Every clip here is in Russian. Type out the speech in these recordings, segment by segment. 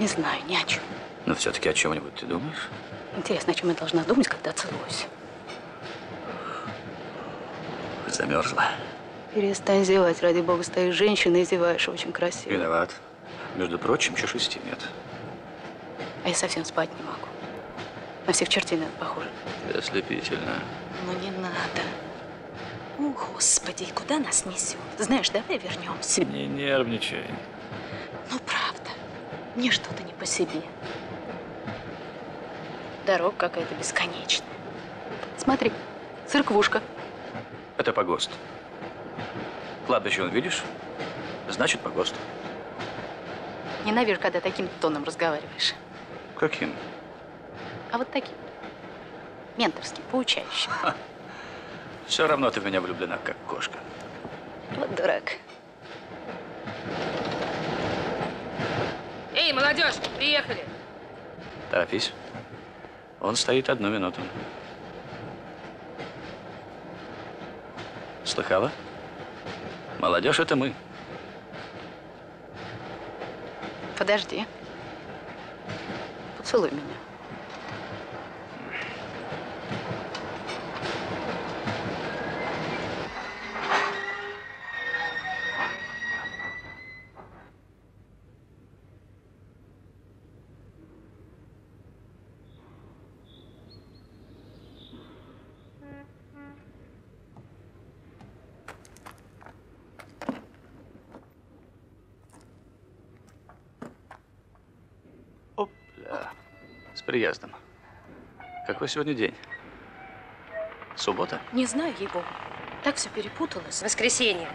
Не знаю, ни о чем. Но все-таки о чем-нибудь ты думаешь? Интересно, о чем я должна думать, когда целуюсь? Замерзла. Перестань зевать, ради бога, стоишь женщина и зеваешь очень красиво. Виноват. Между прочим, шести нет. А я совсем спать не могу. На всех чертей надо похоже. Ослепительно. Ну не надо. О, Господи, и куда нас несет? Знаешь, давай вернемся. Не нервничай. Ну, правда. Мне что-то не по себе. Дорога какая-то бесконечная. Смотри, церквушка. Это погост. Кладбище, он видишь? Значит, погост. Ненавижу, когда таким тоном разговариваешь. Каким? А вот таким. Менторским, поучающим. Все равно ты в меня влюблена, как кошка. Вот дурак. Эй, молодежь, приехали. Торопись. Он стоит одну минуту. Слыхала? Молодежь – это мы. Подожди. Поцелуй меня. Приездом. Какой сегодня день? Суббота? Не знаю, ей-богу. Так все перепуталось. Воскресенье.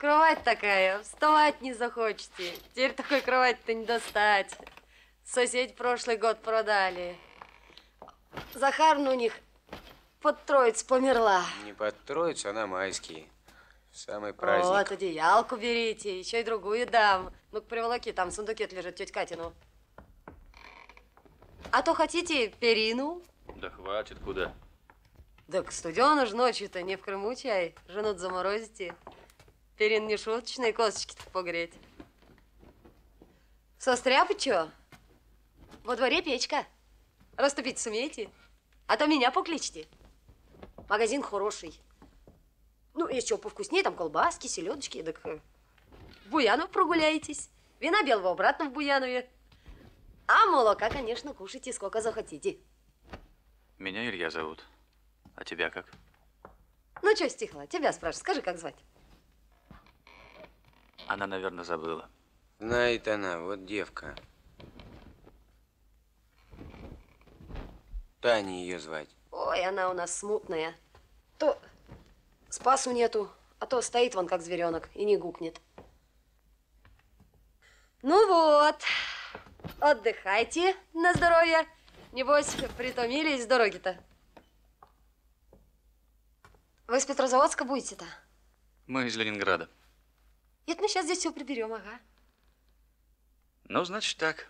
Кровать такая, вставать не захочете. Теперь такой кровать-то не достать. Соседь прошлый год продали. Захарна у них под троиц померла. Не под троицу, а на майские. Самый Вот, праздник. одеялку берите, еще и другую дам. Ну-ка, приволоки, там сундукет лежит, тетя Катину. А то хотите перину? Да хватит, куда? Так студено ж ночью-то, не в Крыму чай. Жену заморозите. Перин не шуточные, косточки-то погреть. Состряпать чё? Во дворе печка. Раступить сумеете? А то меня покличьте. Магазин хороший. Ну, чего повкуснее, там колбаски, селедочки, так э, в Буянов прогуляетесь. Вина белого обратно в Буянове. А молока, конечно, кушайте сколько захотите. Меня Илья зовут. А тебя как? Ну, что стихла? Тебя спрашиваю, скажи, как звать? Она, наверное, забыла. Знает она, вот девка. Таня ее звать. Ой, она у нас смутная. То спасу нету, а то стоит вон как зверенок и не гукнет. Ну вот, отдыхайте на здоровье. Небось, притомились с дороги-то. Вы с Петрозаводска будете-то? Мы из Ленинграда. Это мы сейчас здесь все приберем, ага. Ну, значит так.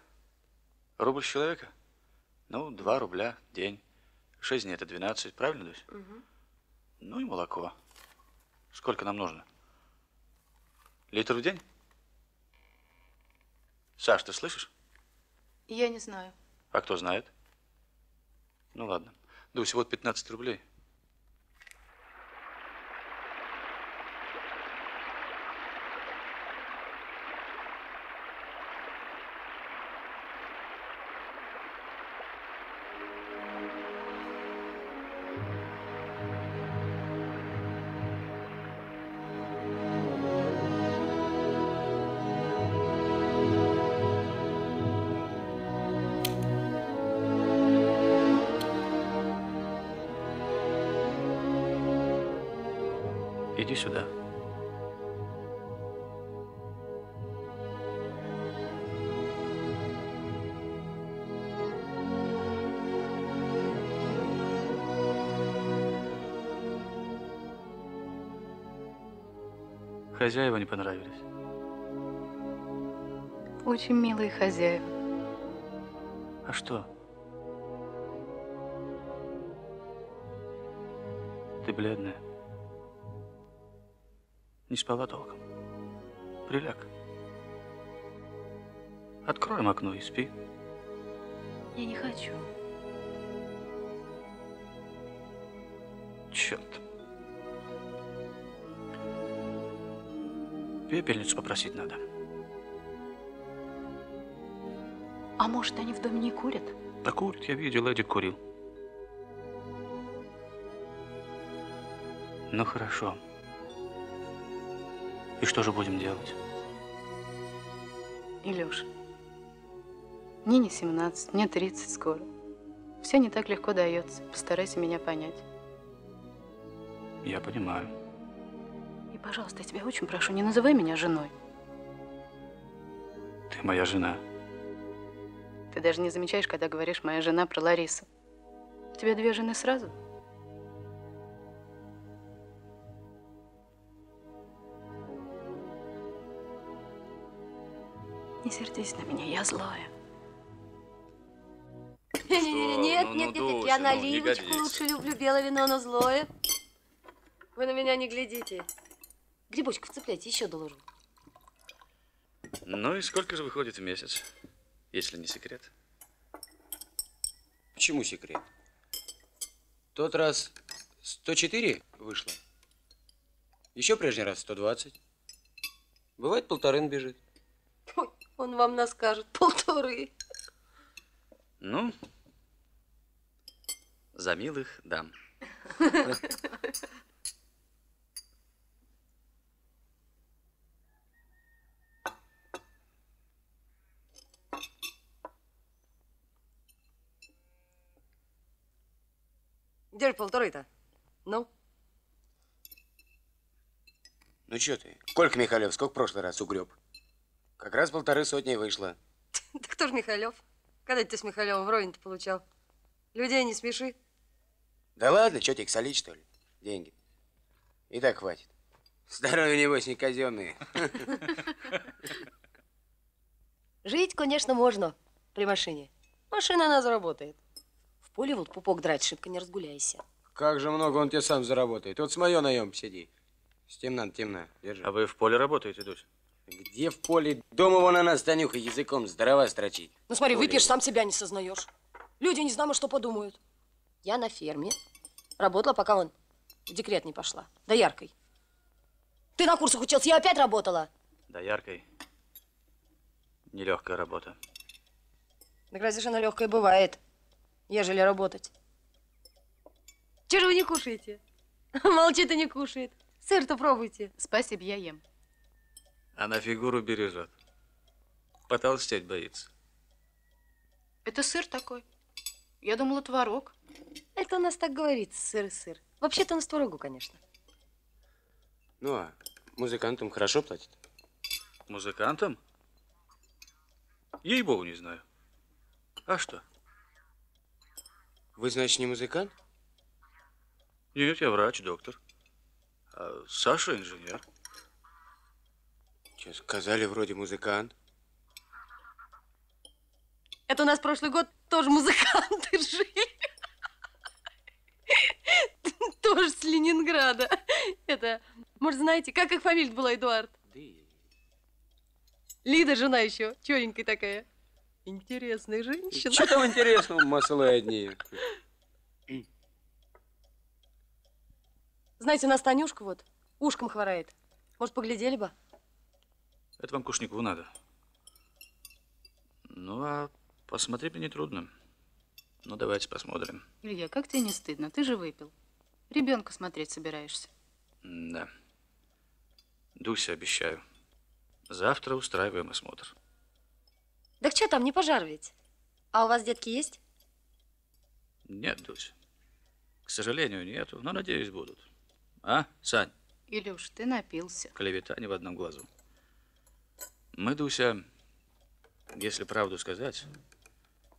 Рубль с человека? Ну, два рубля в день. Шесть дней это 12, правильно, Дусь? Ну и молоко. Сколько нам нужно? Литр в день? Саш, ты слышишь? Я не знаю. А кто знает? Ну ладно. Дусь, вот 15 рублей. Иди сюда. Хозяева не понравились. Очень милые хозяева. А что? Ты бледная. Не спала толком. Приляг. Откроем окно и спи. Я не хочу. Черт. Пепельницу попросить надо. А может, они в доме не курят? Да курит, я видел, Эдик курил. Ну хорошо. И что же будем делать? Илюш, мне не 17, мне 30 скоро. Все не так легко дается. Постарайся меня понять. Я понимаю. И, пожалуйста, я тебя очень прошу, не называй меня женой. Ты моя жена. Ты даже не замечаешь, когда говоришь «моя жена» про Ларису. У тебя две жены сразу? Не сердись на меня, я злая. Нет, Ну, нет, ну, нет, нет, я ну, наливочку лучше люблю, белое вино, но злое. Вы на меня не глядите. Грибочков цепляйте, еще доложу. Ну и сколько же выходит в месяц, если не секрет? Почему секрет? Тот раз 104 вышло. Еще прежний раз 120. Бывает, полторын бежит. Ой, он вам наскажет полторы. Ну, за милых дам. Где же полторы-то? Ну, Ну что ты? Колька Михалев, сколько в прошлый раз угреб? Как раз полторы сотни вышло. Да кто ж Михалев? Когда ты с Михалевым вровень-то получал? Людей не смеши. Да ладно, что тебе, солить, что ли? Деньги. И так хватит. Здоровье, небось, не казенные. Жить, конечно, можно при машине. Машина она заработает. В поле вот пупок драть шибко не разгуляйся. Как же много он тебе сам заработает. Вот с моё наем сиди. С темна темна. Держи. А вы в поле работаете, Дусь? Где в поле? Дома вон она с Танюхой языком здорова строчить. Ну смотри, Поле. выпьешь, сам себя не сознаешь. Люди не знамо, что подумают. Я на ферме. Работала, пока он в декрет не пошла. Да яркой. Ты на курсах учился, я опять работала. Да яркой. Нелегкая работа. Так разве же она легкая бывает, ежели работать. Чего же вы не кушаете? Молчит и не кушает. Сыр-то пробуйте. Спасибо, я ем. Она фигуру бережет. Потолстеть боится. Это сыр такой. Я думала, творог. Это у нас так говорит, сыр и сыр. Вообще-то на творогу, конечно. Ну, а музыкантам хорошо платят? Музыкантом? Ей-богу, не знаю. А что? Вы, значит, не музыкант? Нет, я врач, доктор. А Саша инженер. Че, сказали, вроде музыкант. Это у нас прошлый год тоже музыканты жили. Тоже с Ленинграда. Это, может, знаете, как их фамилия была, Эдуард? Лида, жена еще, черненькая такая. Интересная женщина. Что там интересного, маслы одни? Знаете, у нас Танюшка вот ушком хворает. Может, поглядели бы? Это вам Кушникову надо. Ну, а посмотреть мне нетрудно. Ну, давайте посмотрим. Илья, как тебе не стыдно? Ты же выпил. Ребенка смотреть собираешься. Да. Дуся, обещаю. Завтра устраиваем осмотр. Так что там, не пожар ведь? А у вас детки есть? Нет, Дуся. К сожалению, нету, но, надеюсь, будут. А, Сань? Илюш, ты напился. Клевета не в одном глазу. Мы, Дуся, если правду сказать,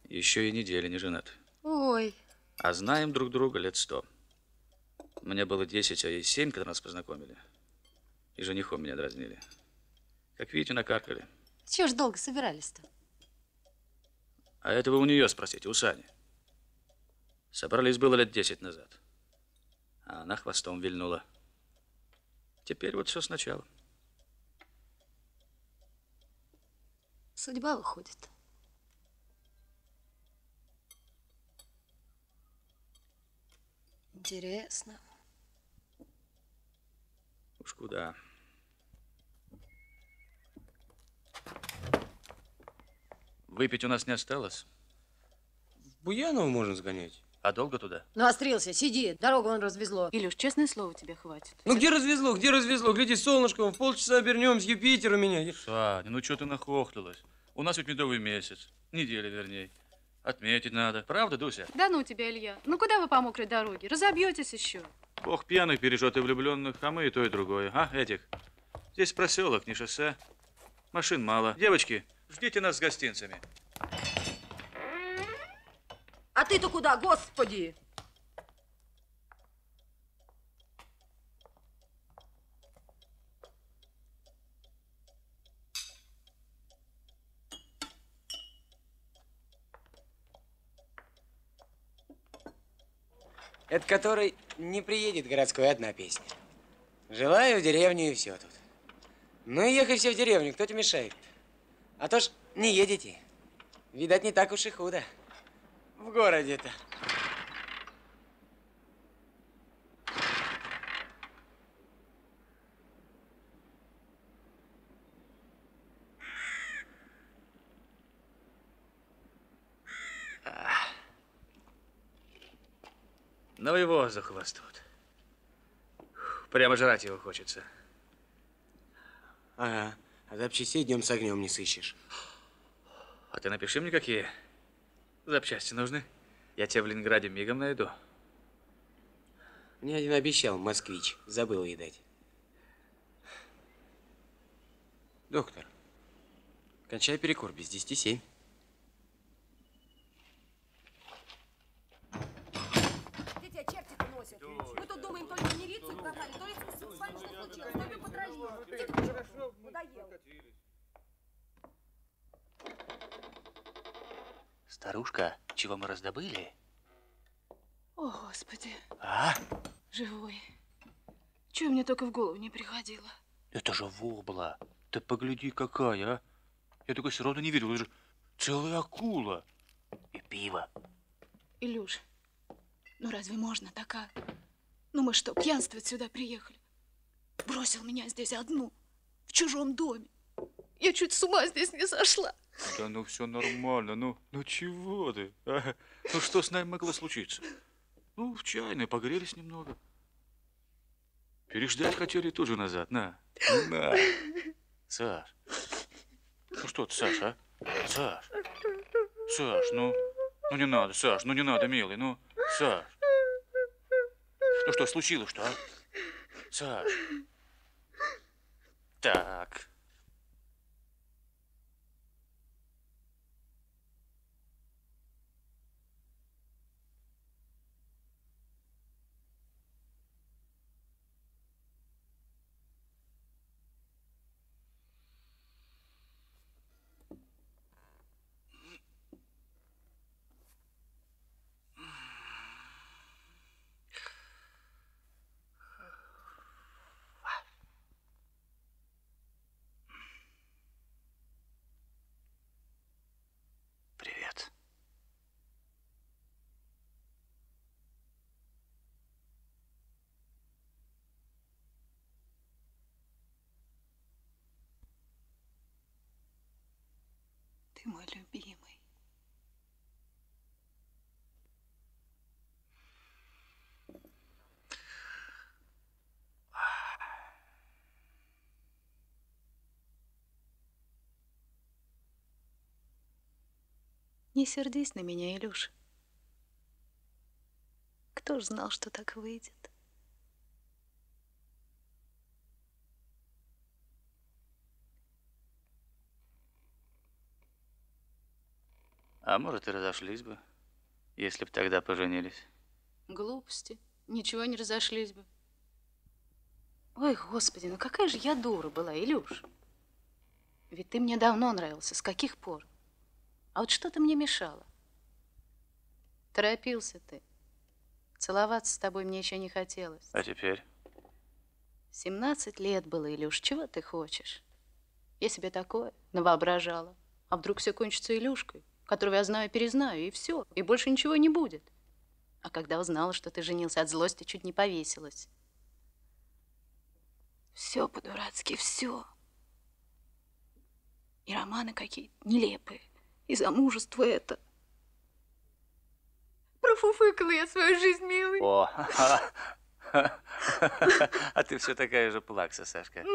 еще и недели не женаты. Ой, А знаем друг друга лет сто. Мне было 10, а ей 7, когда нас познакомили. И женихом меня дразнили. Как видите, накаркали. чего ж долго собирались-то? А это вы у нее спросите, у Сани. Собрались было лет 10 назад. А она хвостом вильнула. Теперь вот все сначала. Судьба выходит. Интересно. Уж куда. Выпить у нас не осталось. В Буяново можно сгонять. А долго туда? Ну, острился, сиди. Дорогу он развезло. Илюш, честное слово, тебе хватит. Ну где развезло, где развезло? Гляди, солнышко, в полчаса обернем с Юпитер у меня. Саня, ну что ты нахохлилась? У нас ведь медовый месяц. Неделя, вернее. Отметить надо. Правда, Дуся? Да ну тебя, Илья. Ну куда вы по мокрой дороге? Разобьетесь еще. Бог пьяных бережет и влюбленных, а мы и то, и другое. А, этих? Здесь проселок, не шоссе. Машин мало. Девочки, ждите нас с гостинцами. А ты-то куда, господи? Это который не приедет городской одна песня. Желаю в деревню и все тут. Ну и ехай все в деревню, кто тебе мешает? А то ж не едете. Видать, не так уж и худо. В городе-то. Ну и воздух у вас тут. Прямо жрать его хочется. Ага. А запчастей днем с огнем не сыщешь. А ты напиши мне, какие Запчасти нужны? Я тебя в Ленинграде мигом найду. Мне один обещал, москвич. Забыл, видать. Доктор, кончай перекур без десяти семь. Старушка, чего мы раздобыли? О, Господи, А? живой. Чего мне только в голову не приходило? Это же вобла. Ты погляди, какая, а. Я такой сроду не видел. Это же целая акула. И пиво. Илюш, ну разве можно такая? Ну мы что, пьянствовать сюда приехали? Бросил меня здесь одну, в чужом доме. Я чуть с ума здесь не сошла. Да ну все нормально, ну, ну чего ты? а? Ну что с нами могло случиться? Ну, в чайной погрелись немного. Переждать хотели тут же назад, на, на. Саш, ну что ты, Саш, а? Саш, Саш, ну, ну не надо, Саш, ну не надо, милый, ну, Саш. Ну что, случилось что, а? Саш. Так. Привет. Ты мой любимый. Не сердись на меня, Илюш. Кто ж знал, что так выйдет? А может, и разошлись бы, если б тогда поженились. Глупости. Ничего не разошлись бы. Ой, господи, ну какая же я дура была, Илюш. Ведь ты мне давно нравился. С каких пор? А вот что ты мне мешало? Торопился ты. Целоваться с тобой мне еще не хотелось. А теперь? 17 лет было, Илюш, чего ты хочешь? Я себе такое навоображала. А вдруг все кончится Илюшкой, которого я знаю и перезнаю, и все, и больше ничего не будет. А когда узнала, что ты женился от злости, чуть не повесилась. Все по-дурацки, все. И романы какие-то нелепые, и замужество это. Профуфыкала я свою жизнь, милый. О, а ты все такая же плакса, Сашка.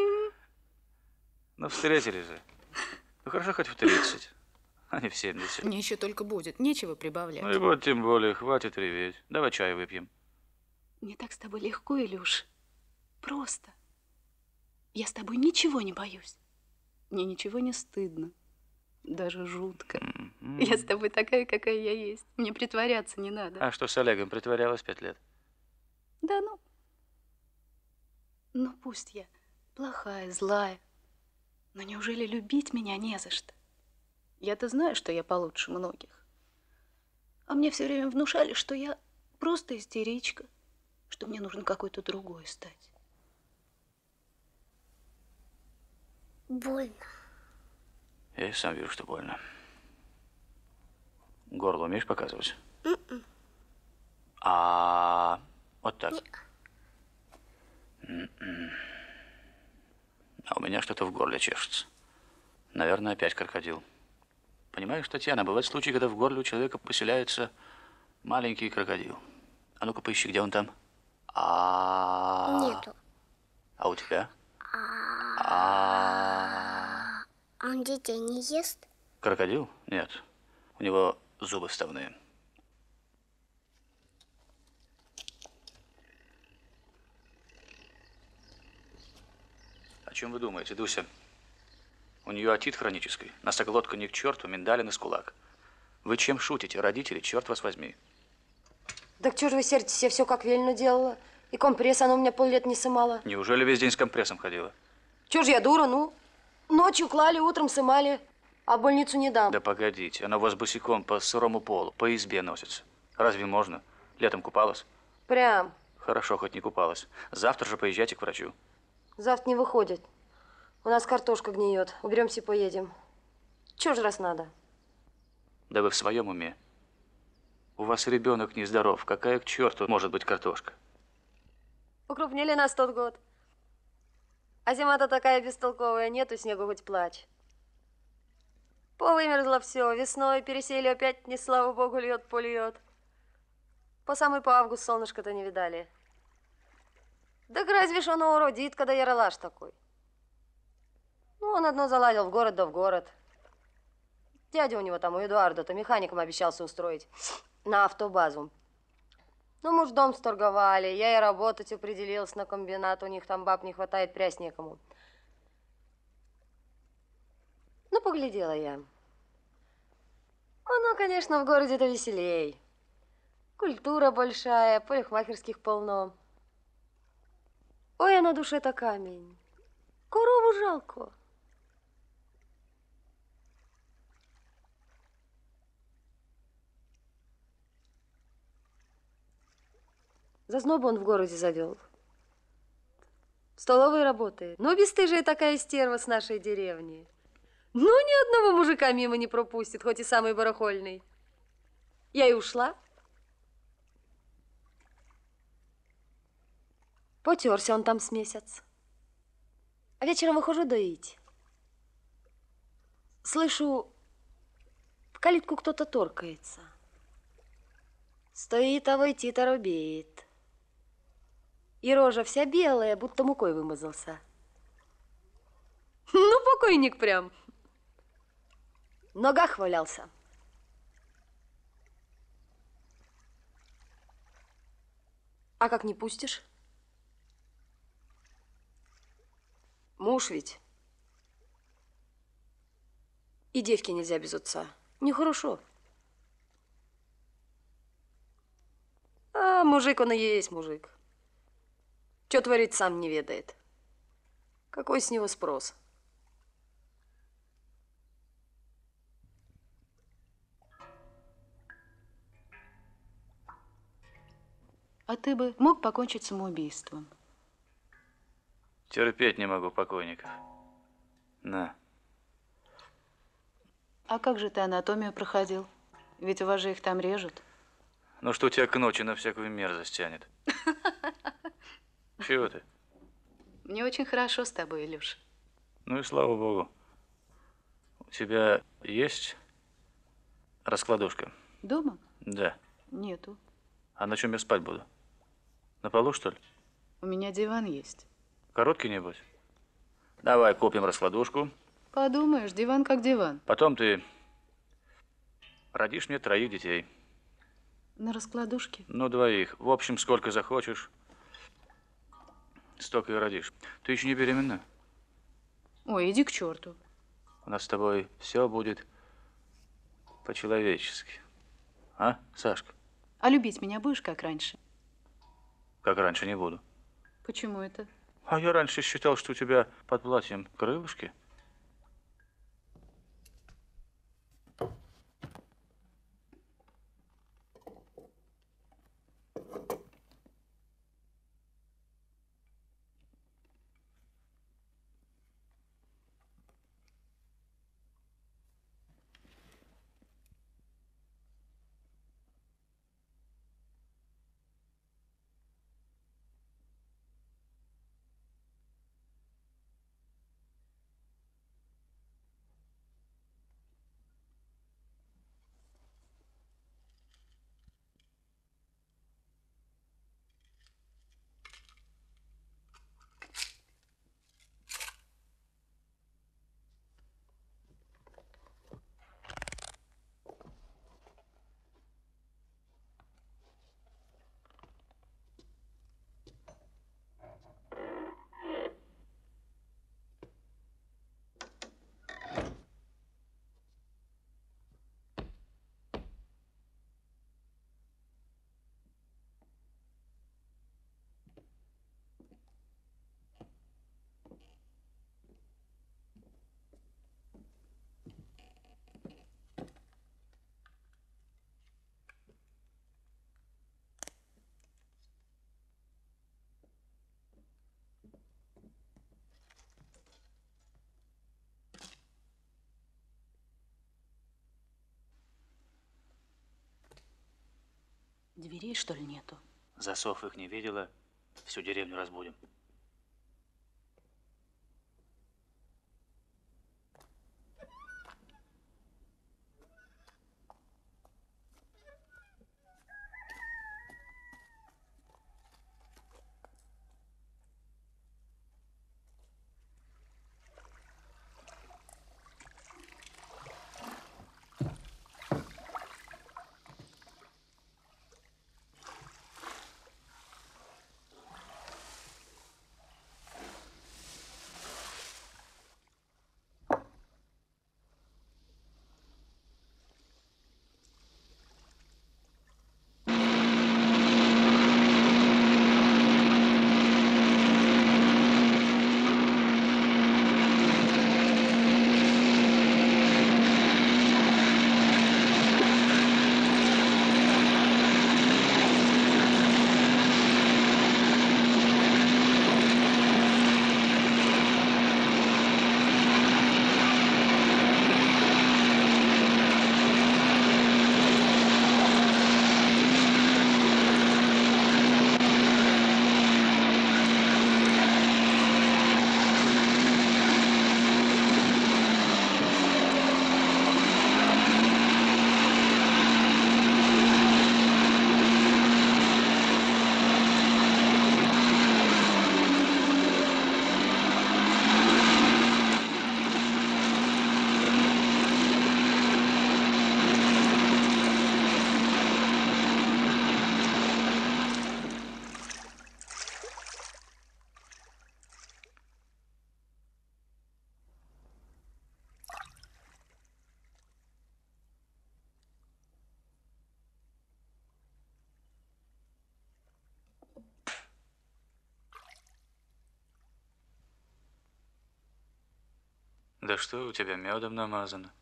Ну, встретились же. Ну, хорошо, хоть в 30, а не в 70. Мне еще только будет, нечего прибавлять. Ну и вот, тем более, хватит реветь. Давай чай выпьем. Мне так с тобой легко, Илюш. Просто. Я с тобой ничего не боюсь. Мне ничего не стыдно. Даже жутко. М. Я с тобой такая, какая я есть. Мне притворяться не надо. А что с Олегом притворялась пять лет? Да ну. Ну пусть я плохая, злая. Но неужели любить меня не за что? Я-то знаю, что я получше многих. А мне все время внушали, что я просто истеричка, что мне нужно какой-то другой стать. Больно. Я и сам вижу, что больно. Горло умеешь показывать? А вот так. М-м. А у меня что-то в горле чешется. Наверное, опять крокодил. Понимаешь, Татьяна, бывают случаи, когда в горле у человека поселяется маленький крокодил. А ну-ка поищи, где он там. А, Нету. А у тебя? А, А он детей не ест? Крокодил? Нет. У него зубы вставные. О чем вы думаете, Дуся? У нее отит хронический. Носоглотка не к черту, миндалин из кулак. Вы чем шутите, родители, черт вас возьми? Так что же вы сердитесь, я все как велено делала. И компресс она у меня поллет не сымала. Неужели весь день с компрессом ходила? Чего же я дура, ну? Ночью клали, утром сымали, а больницу не дам. Да погодите, она у вас босиком по сырому полу, по избе носится. Разве можно? Летом купалась? Прям. Хорошо, хоть не купалась. Завтра же поезжайте к врачу. Завтра не выходит. У нас картошка гниет. Уберемся и поедем. Чего ж раз надо? Да вы в своем уме? У вас ребенок нездоров. Какая к черту может быть картошка? Укрупнили нас тот год. А зима-то такая бестолковая, нету снегу хоть плачь. Повымерзло все, весной пересели опять, не слава богу, льет, польет. По самый по август солнышко-то не видали. Да разве ж оно уродит, когда яролаж такой. Ну, он одно заладил в город да в город. Дядя у него там, у Эдуарда-то механиком обещался устроить на автобазу. Ну, мы ж дом сторговали, я и работать определилась на комбинат, у них там баб не хватает, прясть некому. Ну, поглядела я. Оно, конечно, в городе-то веселей. Культура большая, парикмахерских полно. Ой, а на душе-то камень. Корову жалко. Зазнобу он в городе завел. В столовой работает. Ну, бесстыжая такая стерва с нашей деревни. Ну, ни одного мужика мимо не пропустит, хоть и самый барахольный. Я и ушла. Потерся он там с месяц. А вечером выхожу доить. Слышу, в калитку кто-то торкается. Стоит, а войти-то робеет. И рожа вся белая, будто мукой вымазался. Ну, покойник прям. В ногах валялся. А как не пустишь? Муж ведь. И девки нельзя без отца. Нехорошо. А мужик он и есть мужик. Что творит, сам не ведает. Какой с него спрос? А ты бы мог покончить самоубийством. Терпеть не могу покойников. На. А как же ты анатомию проходил? Ведь у вас же их там режут. Ну что тебя к ночи на всякую мерзость тянет? Чего ты? Мне очень хорошо с тобой, Илюша. Ну и слава богу. У тебя есть раскладушка? Дома? Да. Нету. А на чем я спать буду? На полу, что ли? У меня диван есть. Короткий, небось? Давай купим раскладушку. Подумаешь, диван как диван. Потом ты родишь мне троих детей. На раскладушке. Ну, двоих. В общем, сколько захочешь, столько и родишь. Ты еще не беременна? Ой, иди к черту. У нас с тобой все будет по-человечески. А, Сашка? А любить меня будешь, как раньше? Как раньше не буду. Почему это? А я раньше считал, что у тебя под платьем крылышки. Дверей, что ли, нету? Засов их не видела, всю деревню разбудим. Да что у тебя медом намазано?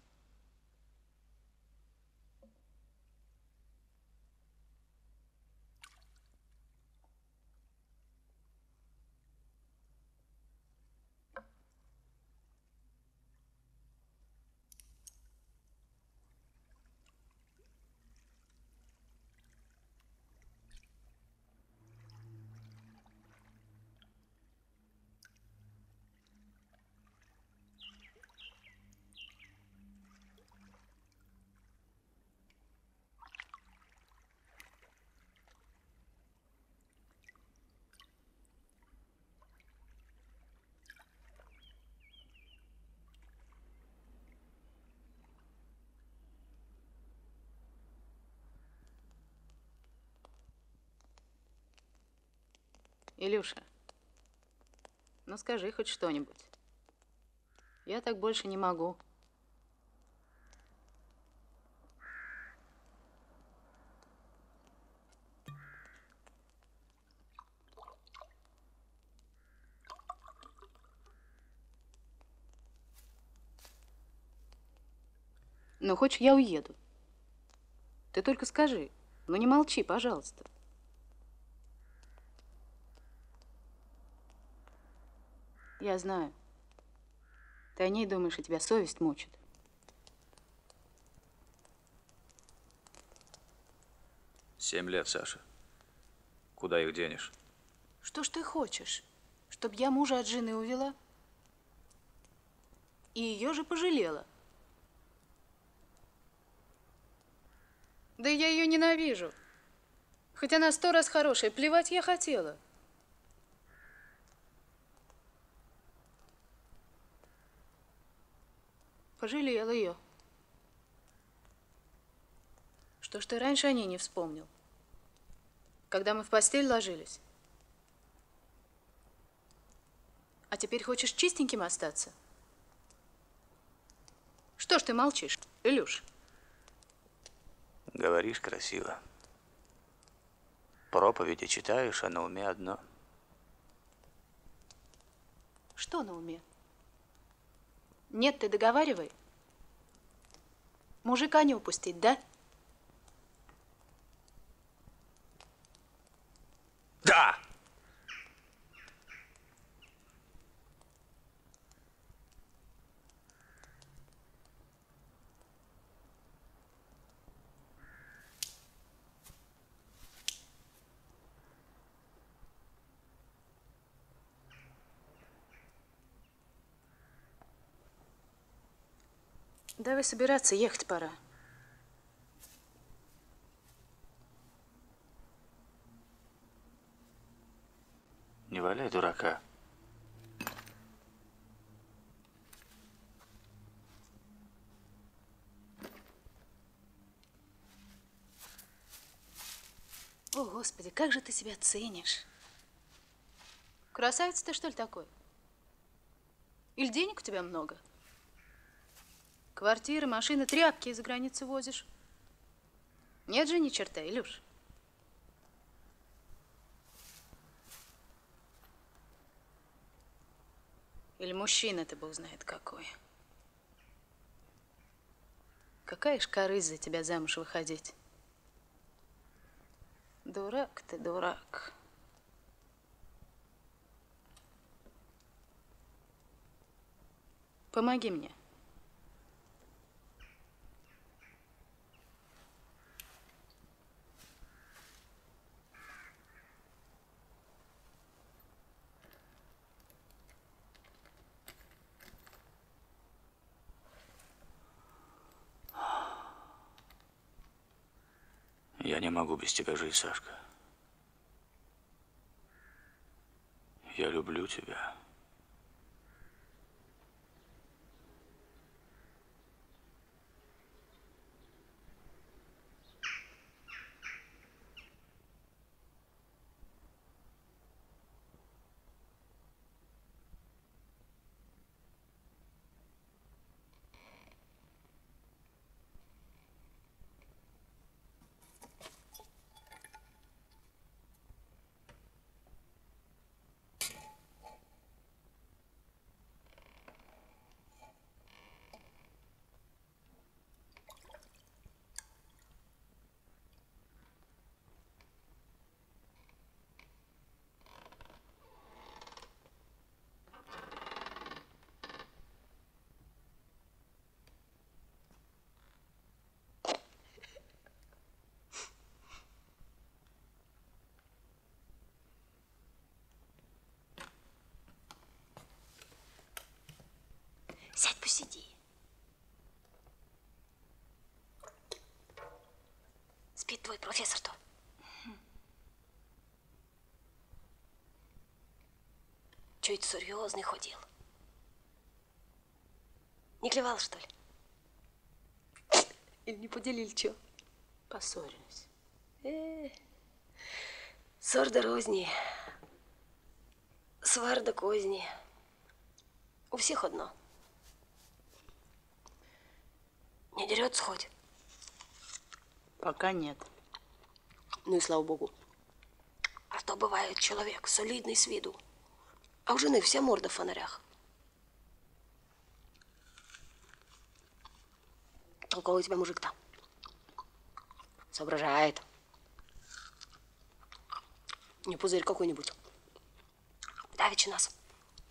Илюша, ну скажи хоть что-нибудь. Я так больше не могу. Ну, хочешь, я уеду. Ты только скажи. Ну, не молчи, пожалуйста. Я знаю. Ты о ней думаешь, и тебя совесть мучит. Семь лет, Саша. Куда их денешь? Что ж ты хочешь? Чтоб я мужа от жены увела? И ее же пожалела. Да я ее ненавижу. Хоть она сто раз хорошая, плевать я хотела. Пожалела ее. Что ж ты раньше о ней не вспомнил? Когда мы в постель ложились? А теперь хочешь чистеньким остаться? Что ж ты молчишь, Илюш? Говоришь красиво. Проповеди читаешь, а на уме одно. Что на уме? Нет, ты договаривай. Мужика не упустить, да? Да! Давай собираться, ехать пора. Не валяй дурака. О, Господи, как же ты себя ценишь? Красавец ты, что ли, такой? Или денег у тебя много? Квартиры, машины, тряпки из-за границы возишь? Нет же ни черта, Илюш. Или мужчина ты бог знает какой. Какая ж корысть за тебя замуж выходить? Дурак ты, дурак. Помоги мне. Я не могу без тебя жить, Сашка. Я люблю тебя. Твой профессор-то. Это серьезный ходил? Не клевал, что ли? Или не поделили, что? Поссорились. Э, Ссор да розни. Свар да козни. У всех одно. Не дерется хоть? Пока нет. Ну и слава богу. А то бывает человек солидный с виду, а у жены вся морда в фонарях. Толковый у тебя мужик-то. Соображает. Не пузырь какой-нибудь. Давичи нас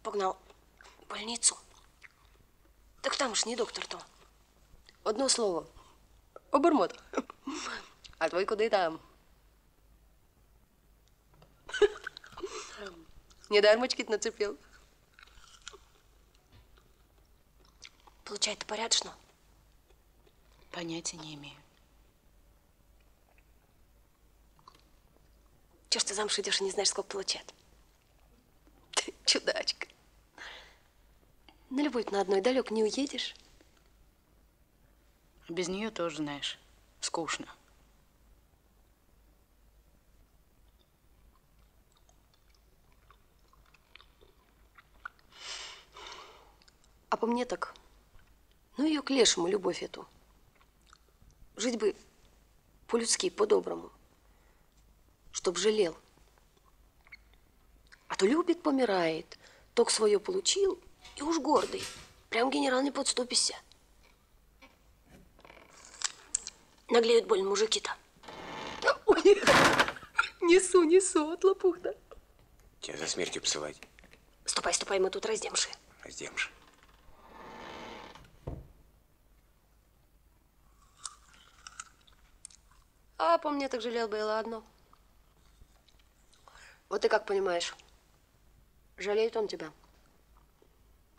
погнал в больницу. Так там ж не доктор-то. Одно слово. Обормот. А твой куди там? Не дармочки нацепил. Получается порядочно? Понятия не имею. Чего ж ты замуж идешь и не знаешь, сколько получает? Ты чудачка. На любовь на одной далек не уедешь. Без нее тоже, знаешь, скучно. А по мне так, ну ее к лешему, любовь эту. Жить бы по-людски, по-доброму. Чтоб жалел. А то любит, помирает. Ток свое получил и уж гордый. Прям генерал не подступишься. Наглеют больно мужики-то. Ой, несу, несу от лопух, да? Тебя за смертью посылать. Ступай, ступай, мы тут раздемши. Раздемши. А по мне так жалел бы, и ладно. Вот ты как понимаешь, жалеет он тебя.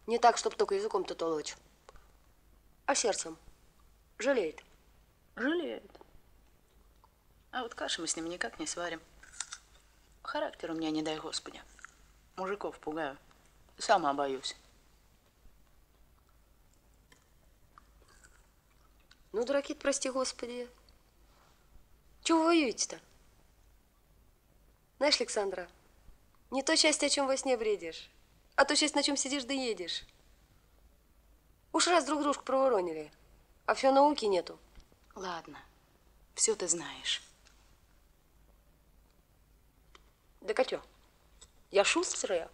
Не так, чтобы только языком-то толочь. А сердцем? Жалеет? Жалеет. А вот каши мы с ним никак не сварим. Характер у меня, не дай господи. Мужиков пугаю. Сама боюсь. Ну, дураки прости господи. Чего вы воюете-то? Знаешь, Александра, не то счастье, о чем во сне бредишь, а то счастье, на чем сидишь да едешь. Уж раз друг дружку проворонили, а все науки нету. Ладно, все ты знаешь. Да чё? Я шустрая.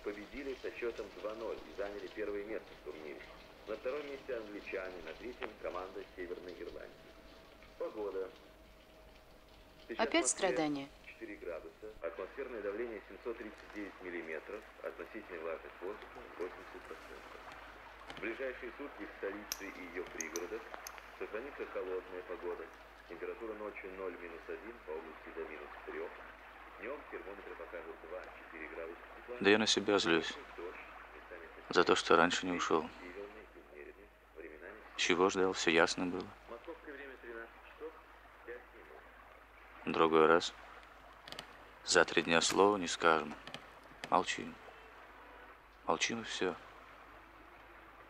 Победили со счетом 2-0 и заняли первое место в турнире. На втором месте англичане, на третьем команда Северной Ирландии. Погода. Сейчас Опять страдания? 4 градуса, атмосферное давление 739 миллиметров, относительная влажность воздуха 80%. В ближайшие сутки в столице и ее пригородах сохранится холодная погода. Температура ночью 0 минус 1, по области до минус 3. Днем термометры покажут 2-4 градуса. Да я на себя злюсь. За то, что раньше не ушел. Чего ждал, все ясно было. Московское время 13 часов, 5 минут. Другой раз. За три дня слова не скажем. Молчим. Молчим и все.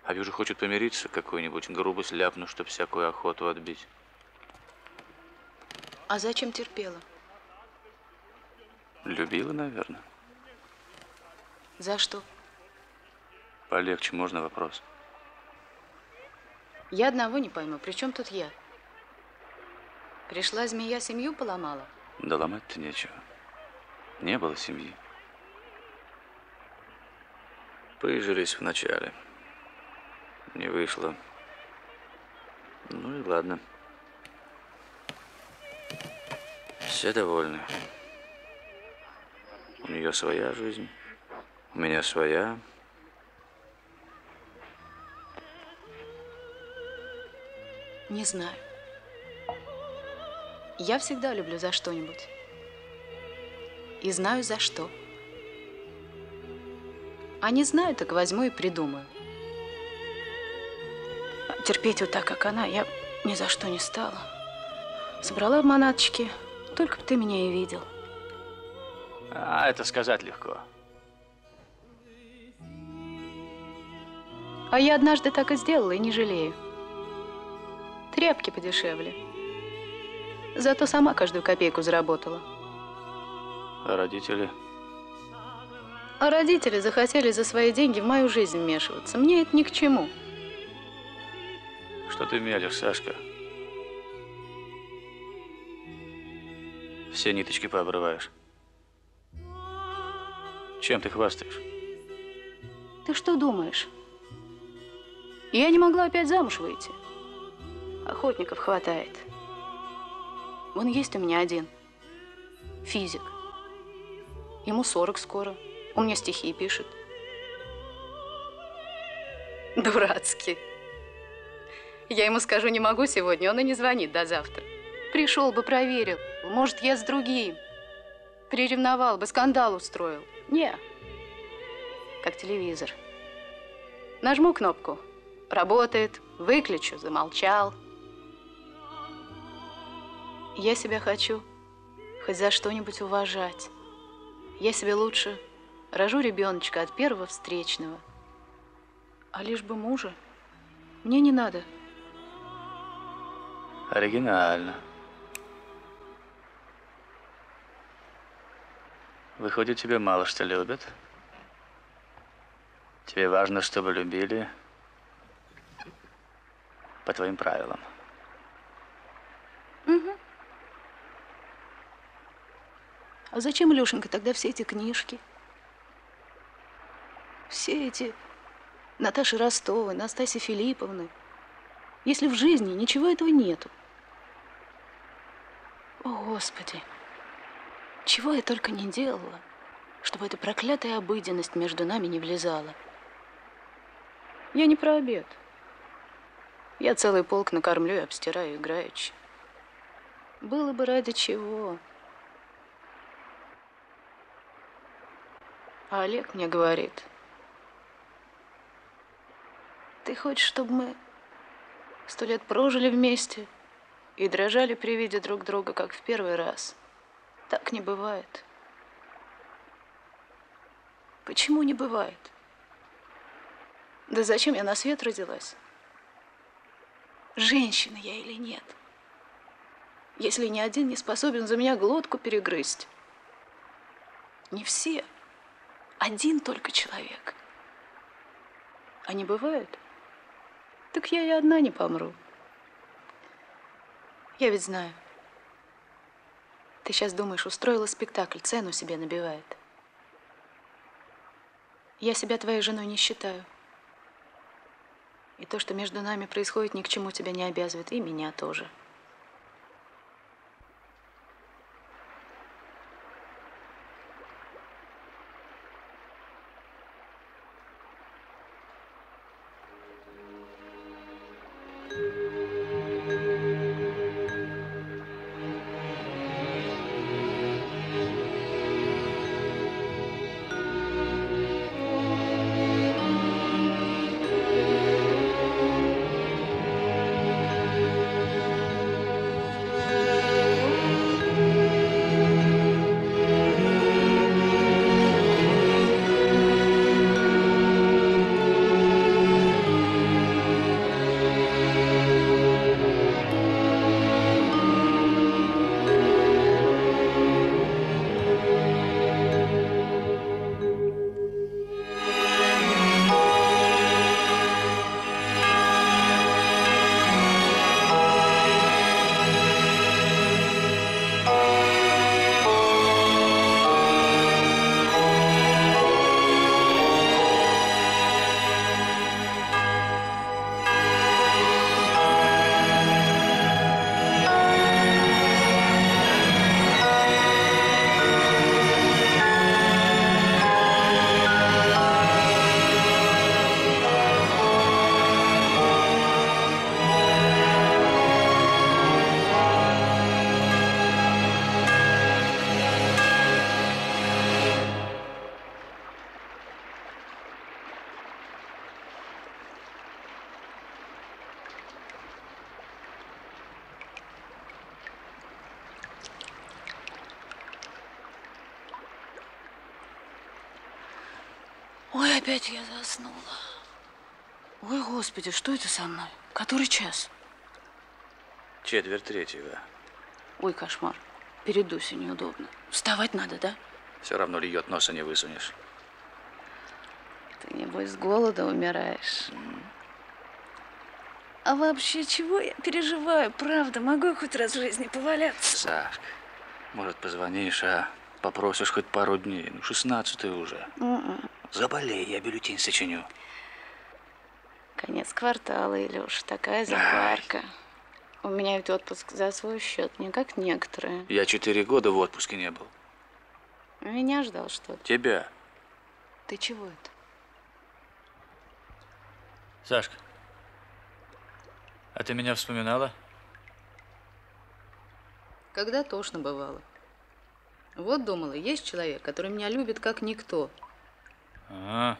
А вижу, хочет помириться какой-нибудь грубость ляпну, чтоб всякую охоту отбить. А зачем терпела? Любила, наверное. За что? Полегче можно вопрос. Я одного не пойму. При чем тут я? Пришла змея, семью поломала? Да ломать-то нечего. Не было семьи. Поежились вначале. Не вышло. Ну и ладно. Все довольны. У нее своя жизнь, у меня своя. Не знаю. Я всегда люблю за что-нибудь. И знаю за что. А не знаю, так возьму и придумаю. Терпеть вот так, как она, я ни за что не стала. Собрала манаточки, только бы ты меня и видел. А это сказать легко. А я однажды так и сделала, и не жалею. Тряпки подешевле. Зато сама каждую копейку заработала. А родители? А родители захотели за свои деньги в мою жизнь вмешиваться. Мне это ни к чему. Что ты мелешь, Сашка? Все ниточки пообрываешь. Чем ты хвастаешь? Ты что думаешь? Я не могла опять замуж выйти. Охотников хватает. Вон есть у меня один. Физик. Ему 40 скоро. У меня стихи пишет. Дурацкий. Я ему скажу, не могу сегодня, он и не звонит до завтра. Пришел бы, проверил. Может, я с другим. Приревновал бы, скандал устроил. Не. Как телевизор. Нажму кнопку. Работает. Выключу. Замолчал. Я себя хочу хоть за что-нибудь уважать. Я себе лучше рожу ребеночка от первого встречного. А лишь бы мужа. Мне не надо. Оригинально. Выходит, тебе мало что любят? Тебе важно, чтобы любили по твоим правилам. А зачем, Лешенька, тогда все эти книжки? Все эти Наташи Ростовой, Настасьи Филипповны. Если в жизни ничего этого нету. О, Господи! Чего я только не делала, чтобы эта проклятая обыденность между нами не влезала. Я не про обед. Я целый полк накормлю и обстираю играючи. Было бы ради чего. А Олег мне говорит, ты хочешь, чтобы мы сто лет прожили вместе и дрожали при виде друг друга, как в первый раз? Так не бывает. Почему не бывает? Да зачем я на свет родилась? Женщина я или нет? Если ни один не способен за меня глотку перегрызть. Не все. Один только человек. А не бывает? Так я и одна не помру. Я ведь знаю. Ты сейчас думаешь, устроила спектакль, цену себе набивает. Я себя твоей женой не считаю. И то, что между нами происходит, ни к чему тебя не обязывает, и меня тоже. Опять я заснула. Ой, господи, что это со мной? Который час? Четверть третьего. Ой, кошмар. Перед Дусей неудобно. Вставать надо, да? Все равно льет, носа не высунешь. Ты, небось, с голода умираешь. А вообще, чего я переживаю? Правда, могу я хоть раз в жизни поваляться? Сашка, может, позвонишь, а попросишь хоть пару дней? Ну, шестнадцатый уже. Заболей, я бюллетень сочиню. Конец квартала, Илюш, такая запарка. У меня ведь отпуск за свой счет, не как некоторые. Я четыре года в отпуске не был. Меня ждал что-то. Тебя. Ты чего это? Сашка, а ты меня вспоминала? Когда тошно бывало. Вот думала, есть человек, который меня любит как никто. А,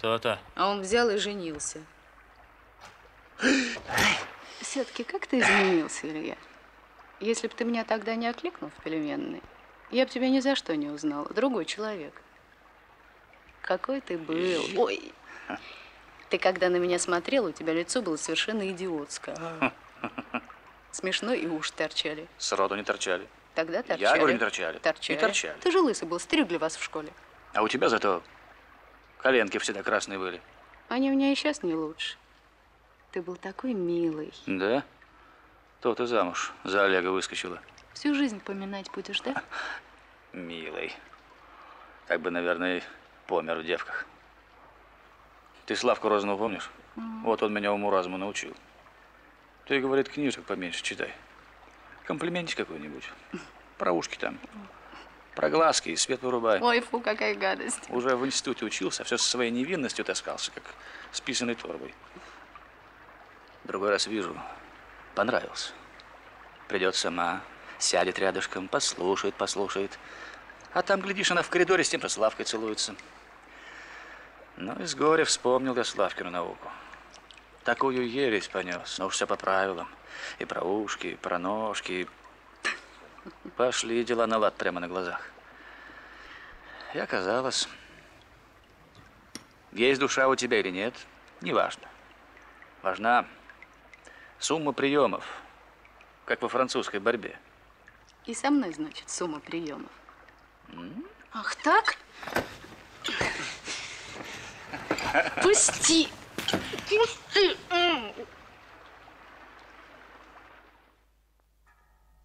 то-то. А он взял и женился. Все-таки как ты изменился, Илья? Если бы ты меня тогда не окликнул в пельменной, я бы тебя ни за что не узнала. Другой человек. Какой ты был. Ой. Ты когда на меня смотрел, у тебя лицо было совершенно идиотское. Смешно и уши торчали. Сроду не торчали. Тогда торчали. Я говорю, не торчали. Торчали. Не торчали. Ты же лысый был, стригли вас в школе. А у тебя зато коленки всегда красные были. Они у меня и сейчас не лучше. Ты был такой милый. Да? То ты замуж за Олега выскочила. Всю жизнь поминать будешь, да? Милый. Так бы, наверное, помер в девках. Ты Славку Розанова помнишь? Вот он меня уму-разуму научил. Ты, говорит, книжек поменьше читай. Комплиментик какой-нибудь. Про ушки там. Про глазки и свет вырубай. Ой, фу, какая гадость. Уже в институте учился, все со своей невинностью таскался, как с писаной торбой. Другой раз вижу, понравился. Придет сама, сядет рядышком, послушает, послушает. А там, глядишь, она в коридоре с тем же Славкой целуется. Ну, из горя вспомнил я Славкину науку. Такую ересь понес, но уж все по правилам. И про ушки, и про ножки. Пошли дела на лад прямо на глазах. И оказалось, есть душа у тебя или нет, неважно. Важна сумма приемов, как во французской борьбе. И со мной, значит, сумма приемов. Ах так? Пусти! Пусти!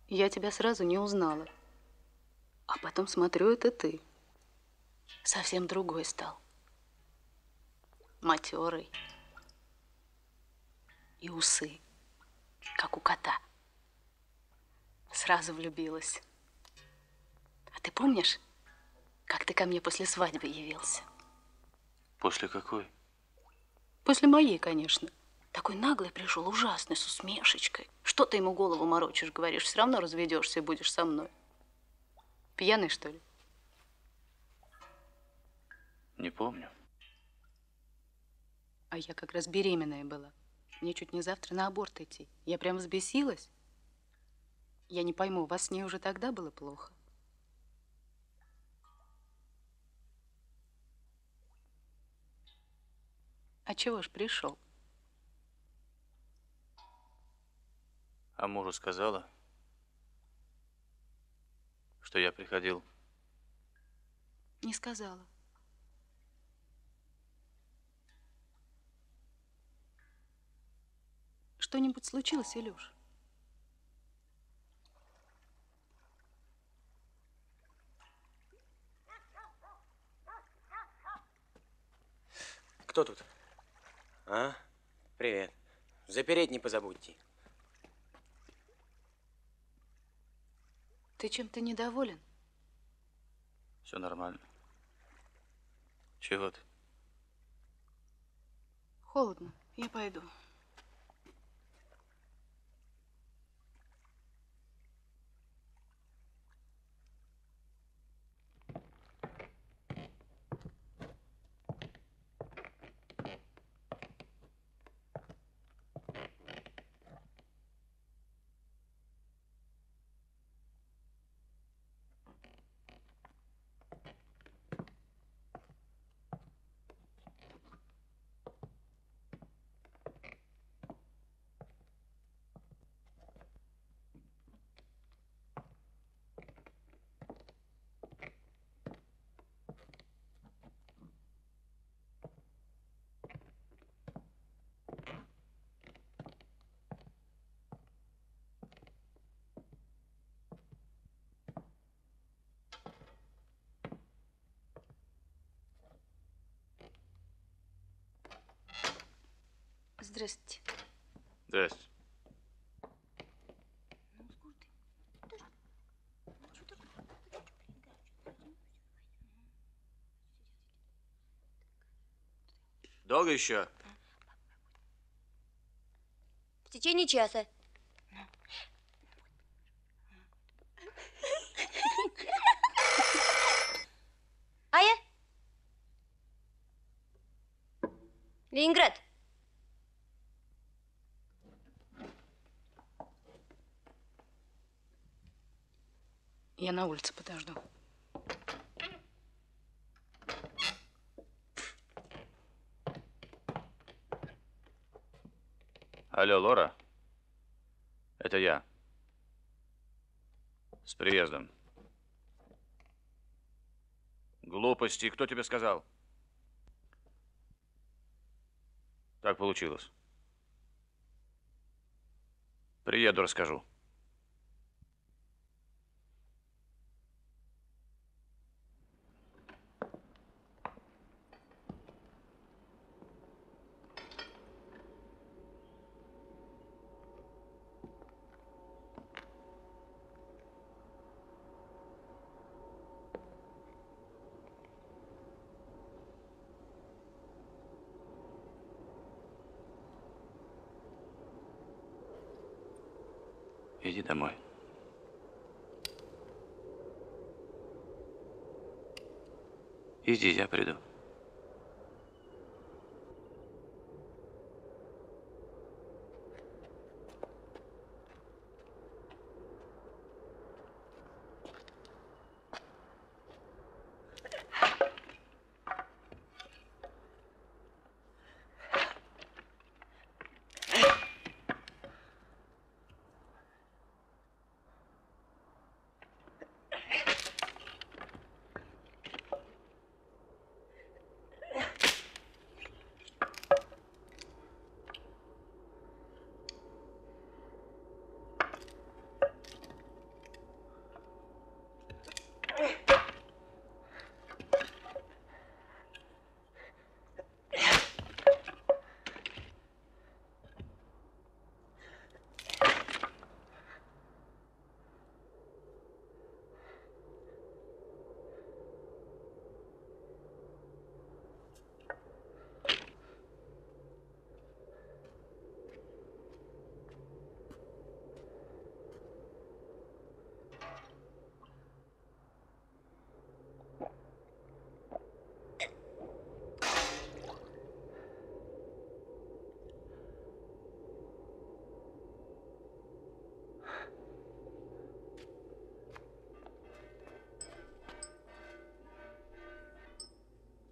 Я тебя сразу не узнала. А потом смотрю, это ты. Совсем другой стал. Матерый. И усы, как у кота. Сразу влюбилась. А ты помнишь, как ты ко мне после свадьбы явился? После какой? После моей, конечно. Такой наглый пришел, ужасный, с усмешечкой. Что ты ему голову морочишь, говоришь, все равно разведешься и будешь со мной. Пьяный, что ли? Не помню. А я как раз беременная была. Мне чуть не завтра на аборт идти. Я прям взбесилась. Я не пойму, у вас с ней уже тогда было плохо? А чего ж пришел? А мужу сказала, что я приходил. Не сказала. Что-нибудь случилось, Илюш? Кто тут? А? Привет. Запереть не позабудьте. Ты чем-то недоволен? Все нормально. Чего ты? Холодно. Я пойду. Здравствуйте. Здрасте. Долго еще? В течение часа. А я? Ленинград. Я на улице подожду. Алло, Лора? Это я. С приездом. Глупости. Кто тебе сказал? Так получилось. Приеду, расскажу. Иди домой. Иди, я приду.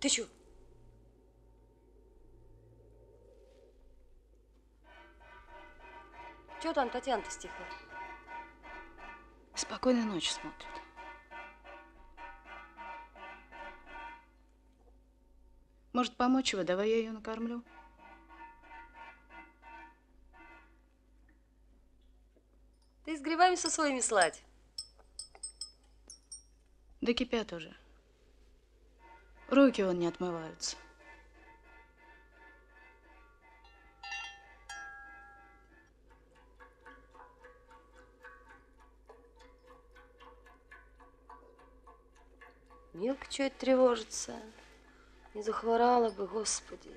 Ты чё? Чё там Татьяна-то стихла? Спокойной ночи смотрит. Может, помочь его? Давай я ее накормлю. Ты с грибами со своими слать. Да кипят уже. Руки вон не отмываются. Милка это тревожится? Не захворала бы, господи.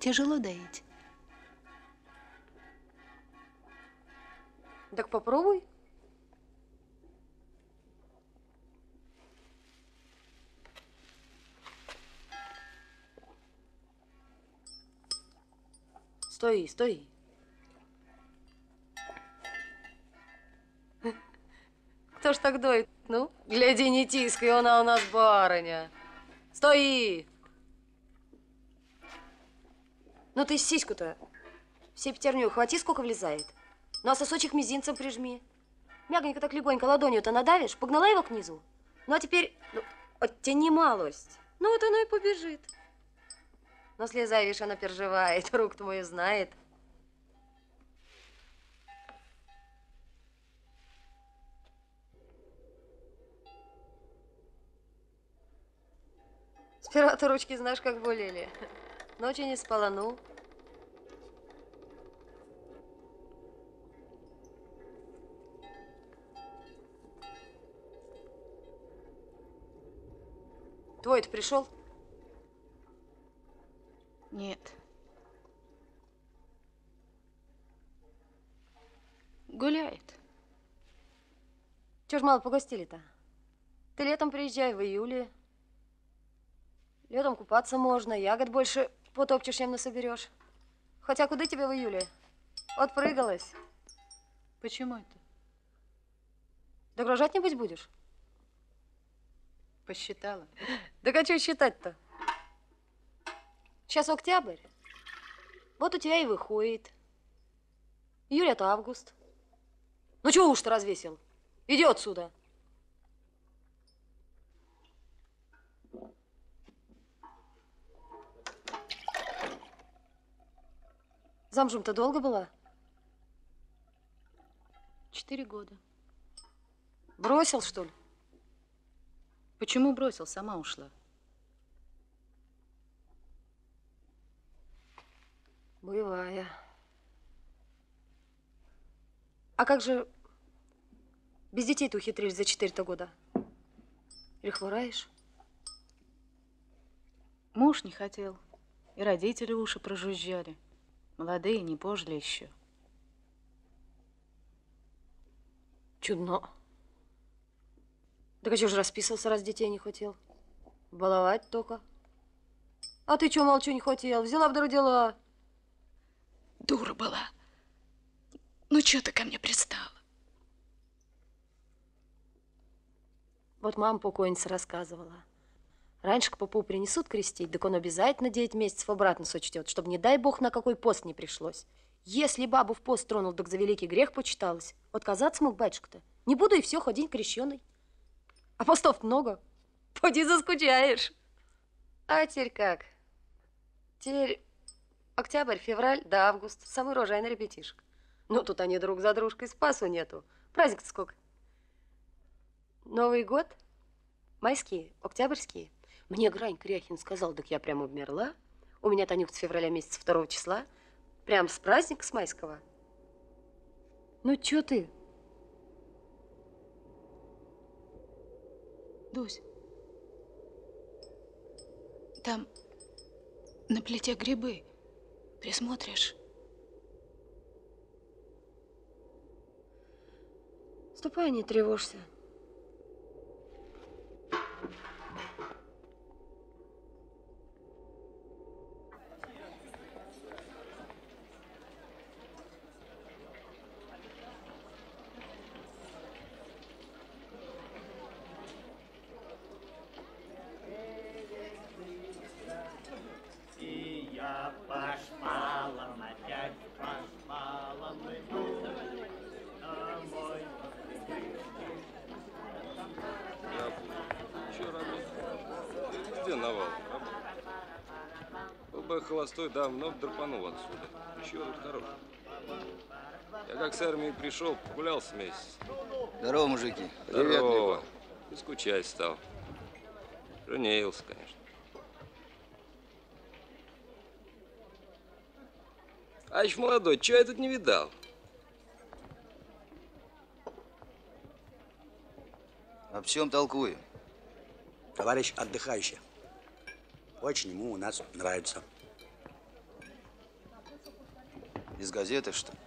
Тяжело доить. Так попробуй. Стой, стой. Кто ж так доит? Ну, гляди, не тискай, она у нас барыня. Стой! Ну ты сиську-то всей пятерню хвати, сколько влезает. Ну а сосочек мизинцем прижми. Мягонько так легонько ладонью-то надавишь, погнала его книзу. Ну а теперь ну, оттяни малость. Ну вот оно и побежит. Но слезай, видишь, она переживает, рук твою знает. Сперва-то ручки знаешь, как болели. Ночью не спала, ну. Твой-то пришел? Нет. Гуляет. Чего ж мало погостили-то? Ты летом приезжай, в июле. Летом купаться можно, ягод больше потопчешь, чем насоберешь. Хотя куда тебе в июле? Отпрыгалась. Почему это? Да грожать нибудь будешь? Посчитала. Да что считать-то? Сейчас октябрь. Вот у тебя и выходит. Июль это август. Ну чего уж ты развесил? Иди отсюда. Замужем-то долго была? Четыре года. Бросил, что ли? Почему бросил? Сама ушла. Боевая. А как же без детей ты ухитрились за четыре-то года? Или хвораешь? Муж не хотел. И родители уши прожужжали. Молодые не пожили еще. Чудно. Так а что же расписывался, раз детей не хотел? Баловать только. А ты что, молчу, не хотел? Взяла вдруг дела. Дура была. Ну, что ты ко мне пристала? Вот мама покойница рассказывала. Раньше к попу принесут крестить, так он обязательно 9 месяцев обратно сочтет, чтобы, не дай бог, на какой пост не пришлось. Если бабу в пост тронул, так за великий грех почиталось. Отказаться мог батюшка-то. Не буду и все, ходить крещеный. А постов много. Поди заскучаешь. А теперь как? Теперь октябрь, февраль да август. Самый рожайный ребятишек. Ну, тут они друг за дружкой, спасу нету. Праздник сколько? Новый год? Майские, октябрьские. Мне Грань Кряхин сказал, так я прямо умерла. У меня Танюк с февраля месяца второго числа. Прям с праздника с майского. Ну, чё ты? Дусь, там на плите грибы. Присмотришь? Ступай, не тревожься. И я по шпалам, опять по шпалам иду домой. Че работать? Где навал? Работа. Холостой, давно драпанул отсюда. Еще тут хорош. Я как с армии пришел, погулялся месяц. Здорово, мужики. Здорово. И скучать стал. Женился, конечно. А еще молодой, чего я тут не видал? Об чем толкую? Товарищ отдыхающий. Очень ему у нас нравится. Из газеты, что ли?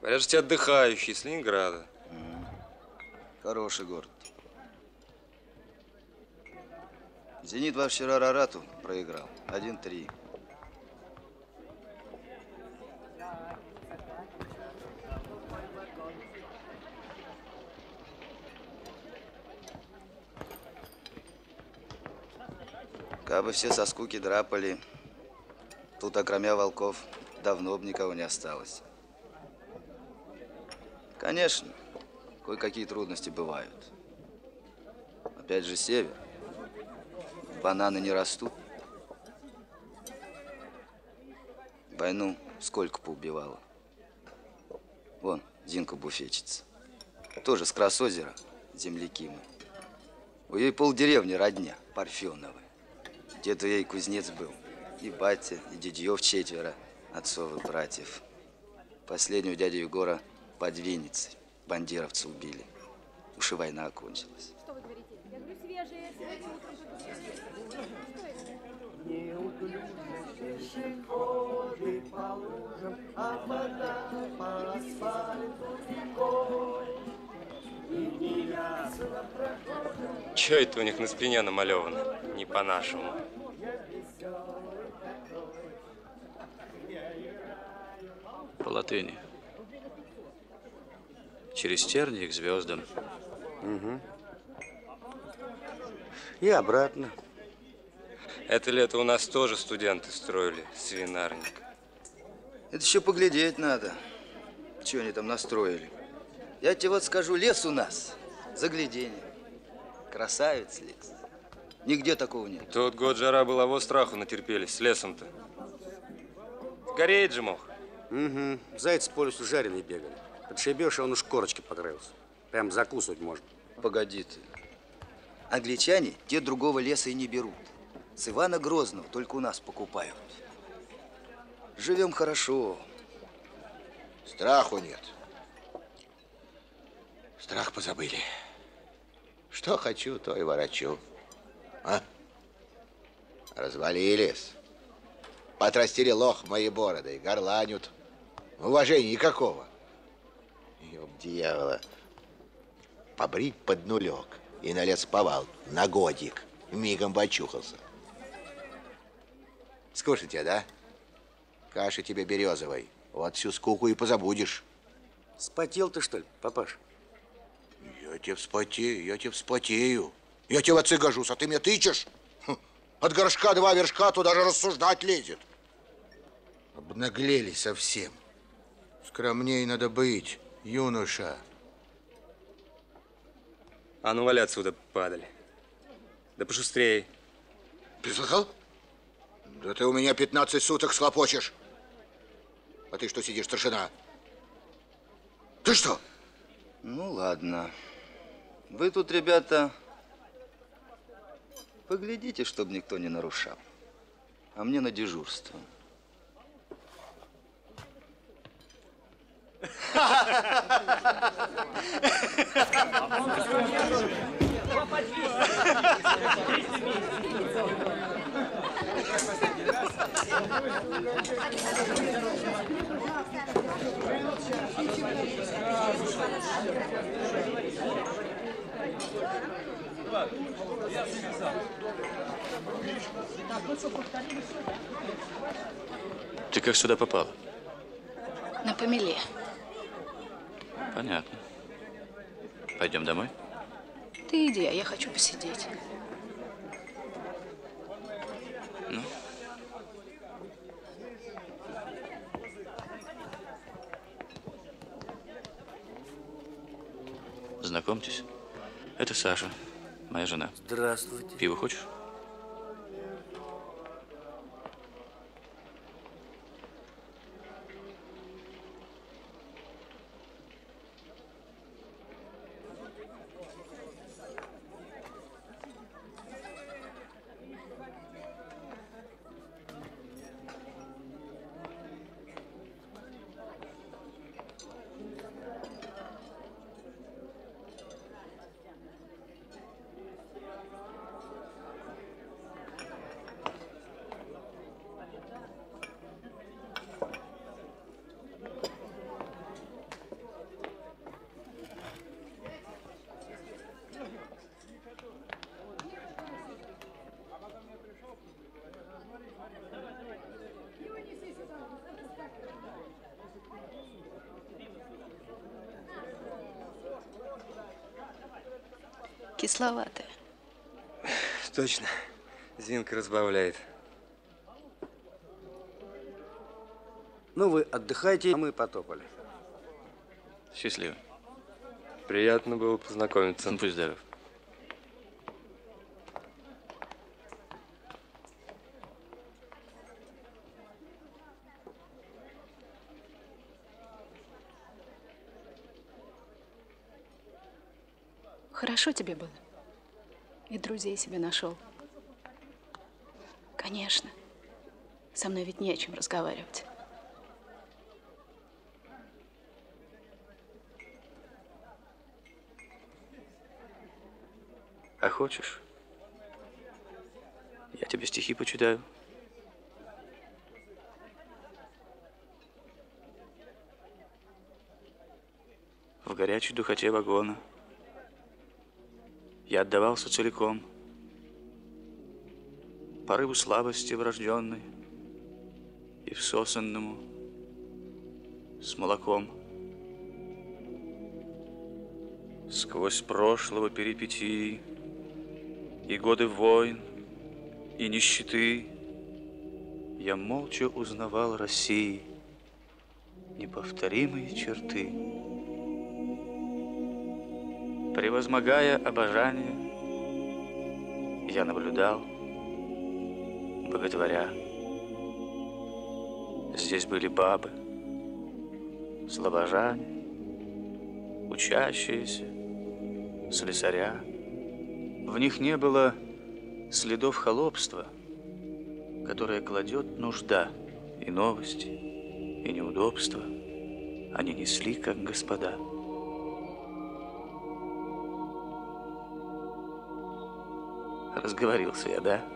Говорят, что ты отдыхающий с Ленинграда. Хороший город. Зенит во вчера Рарату проиграл. 1-3. Кабы все со скуки драпали, тут, окромя волков, давно бы никого не осталось. Конечно, кое-какие трудности бывают. Опять же, север. Бананы не растут. Войну сколько поубивало. Вон, Зинка буфетчица. Тоже с Красозера, земляки мы. У ей полдеревни родня, Парфеновы. Дед ей кузнец был. И батя, и дядьев четверо, отцов и братьев. Последнего дядю Егора под Винницей бандеровцы убили. Уж и война окончилась. Че это у них на спине намалевано? Не по-нашему. По латыни. Через тернии к звездам. Угу. И обратно. Это лето у нас тоже студенты строили свинарник. Это еще поглядеть надо, что они там настроили. Я тебе вот скажу, лес у нас, загляденье. Красавец лес. Нигде такого нет. Тот год жара была, во страху натерпелись, с лесом-то. Гореть же мог. Угу. Зайцы по лесу жареные бегали. Подшибешь, а он уж корочки покрылся. Прям закусывать можно. Погоди ты. Англичане те другого леса и не берут. С Ивана Грозного только у нас покупают. Живем хорошо. Страху нет. Страх позабыли. Что хочу, то и ворочу. А? Развалились. Потрастили лох мои бороды, горланют. Уважения никакого. Ёб дьявола. Побрить под нулек и на лес повал на годик. Мигом бы очухался. Скучно тебе, да? Каши тебе березовой. Вот всю скуку и позабудешь. Спотел ты, что ли, папаш? Я тебе вспотею, я тебе вспотею. Я тебе в отцы гожусь, а ты мне тычешь? Хм, От горшка два вершка, то даже рассуждать лезет. Обнаглели совсем. Скромней надо быть, юноша. А ну вали отсюда, падали. Да пошустрее. Ты слыхал? Да ты у меня 15 суток схлопочешь. А ты что сидишь, старшина? Ты что? Ну, ладно. Вы тут, ребята, поглядите, чтобы никто не нарушал. А мне на дежурство. Ты как сюда попала? На помеле. Понятно. Пойдем домой? Ты иди, а я хочу посидеть. Ну? Знакомьтесь, это Саша, моя жена. Здравствуйте. Пиво хочешь? Зинка разбавляет. Ну, вы отдыхайте, а мы потопали. Счастливо. Приятно было познакомиться. Ну, будь здоров. Хорошо тебе было. И друзей себе нашел. Конечно. Со мной ведь не о чем разговаривать. А хочешь? Я тебе стихи почитаю. В горячей духоте вагона я отдавался целиком порыву слабости врожденной и всосанному с молоком. Сквозь прошлого перипетии и годы войн, и нищеты я молча узнавал России неповторимые черты. Превозмогая обожание, я наблюдал, боготворя. Здесь были бабы, слабожане, учащиеся, слесаря. В них не было следов холопства, которое кладет нужда и новости, и неудобства. Они несли, как господа. Разговорился я, да? Илюшенька,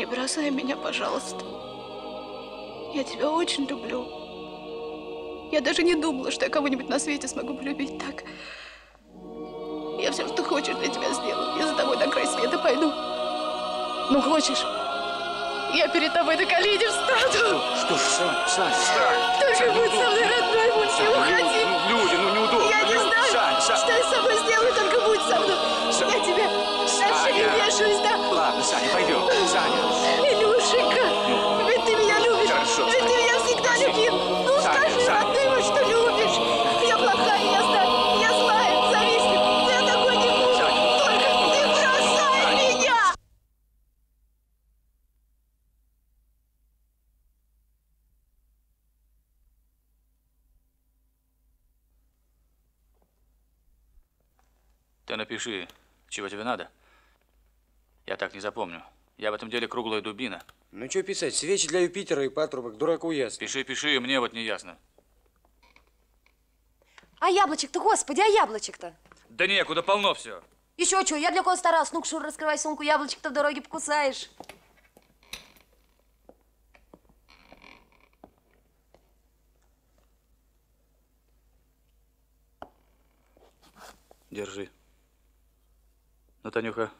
не бросай меня, пожалуйста. Я тебя очень люблю. Я даже не думала, что я кого-нибудь на свете смогу полюбить так. Я все, что хочешь, для тебя сделаю. Я за тобой на край света пойду. Ну, хочешь? Я перед тобой на колени встану. Что ж, Сань, Сань, Сань. Только будь со мной, родной мой, не уходи. Ну, люди, ну неудобно. Я не ну, знаю, Сань, Сань. что я с собой сделаю, только будь со мной. Я тебе на шею вешаюсь, да? Ладно, Саня, пойдем. Саня. Илюшенька, ведь ты меня любишь. Хорошо, ведь ты меня всегда любил. Ну Саня, скажи, Саня. мой, что любишь. Я плохая, я знаю. Я злая, завистлива. Я такой не буду. Только не бросай меня. Ты напиши, чего тебе надо. Так не запомню. Я в этом деле круглая дубина. Ну что писать, свечи для Юпитера и патрубок, дураку ясно. Пиши, пиши, мне вот не ясно. А яблочек-то, господи, а яблочек-то? Да некуда, полно все. Еще что, я для кого старался? Ну-ка, Шур, раскрывай сумку, яблочек-то в дороге покусаешь. Держи. Ну, Танюха,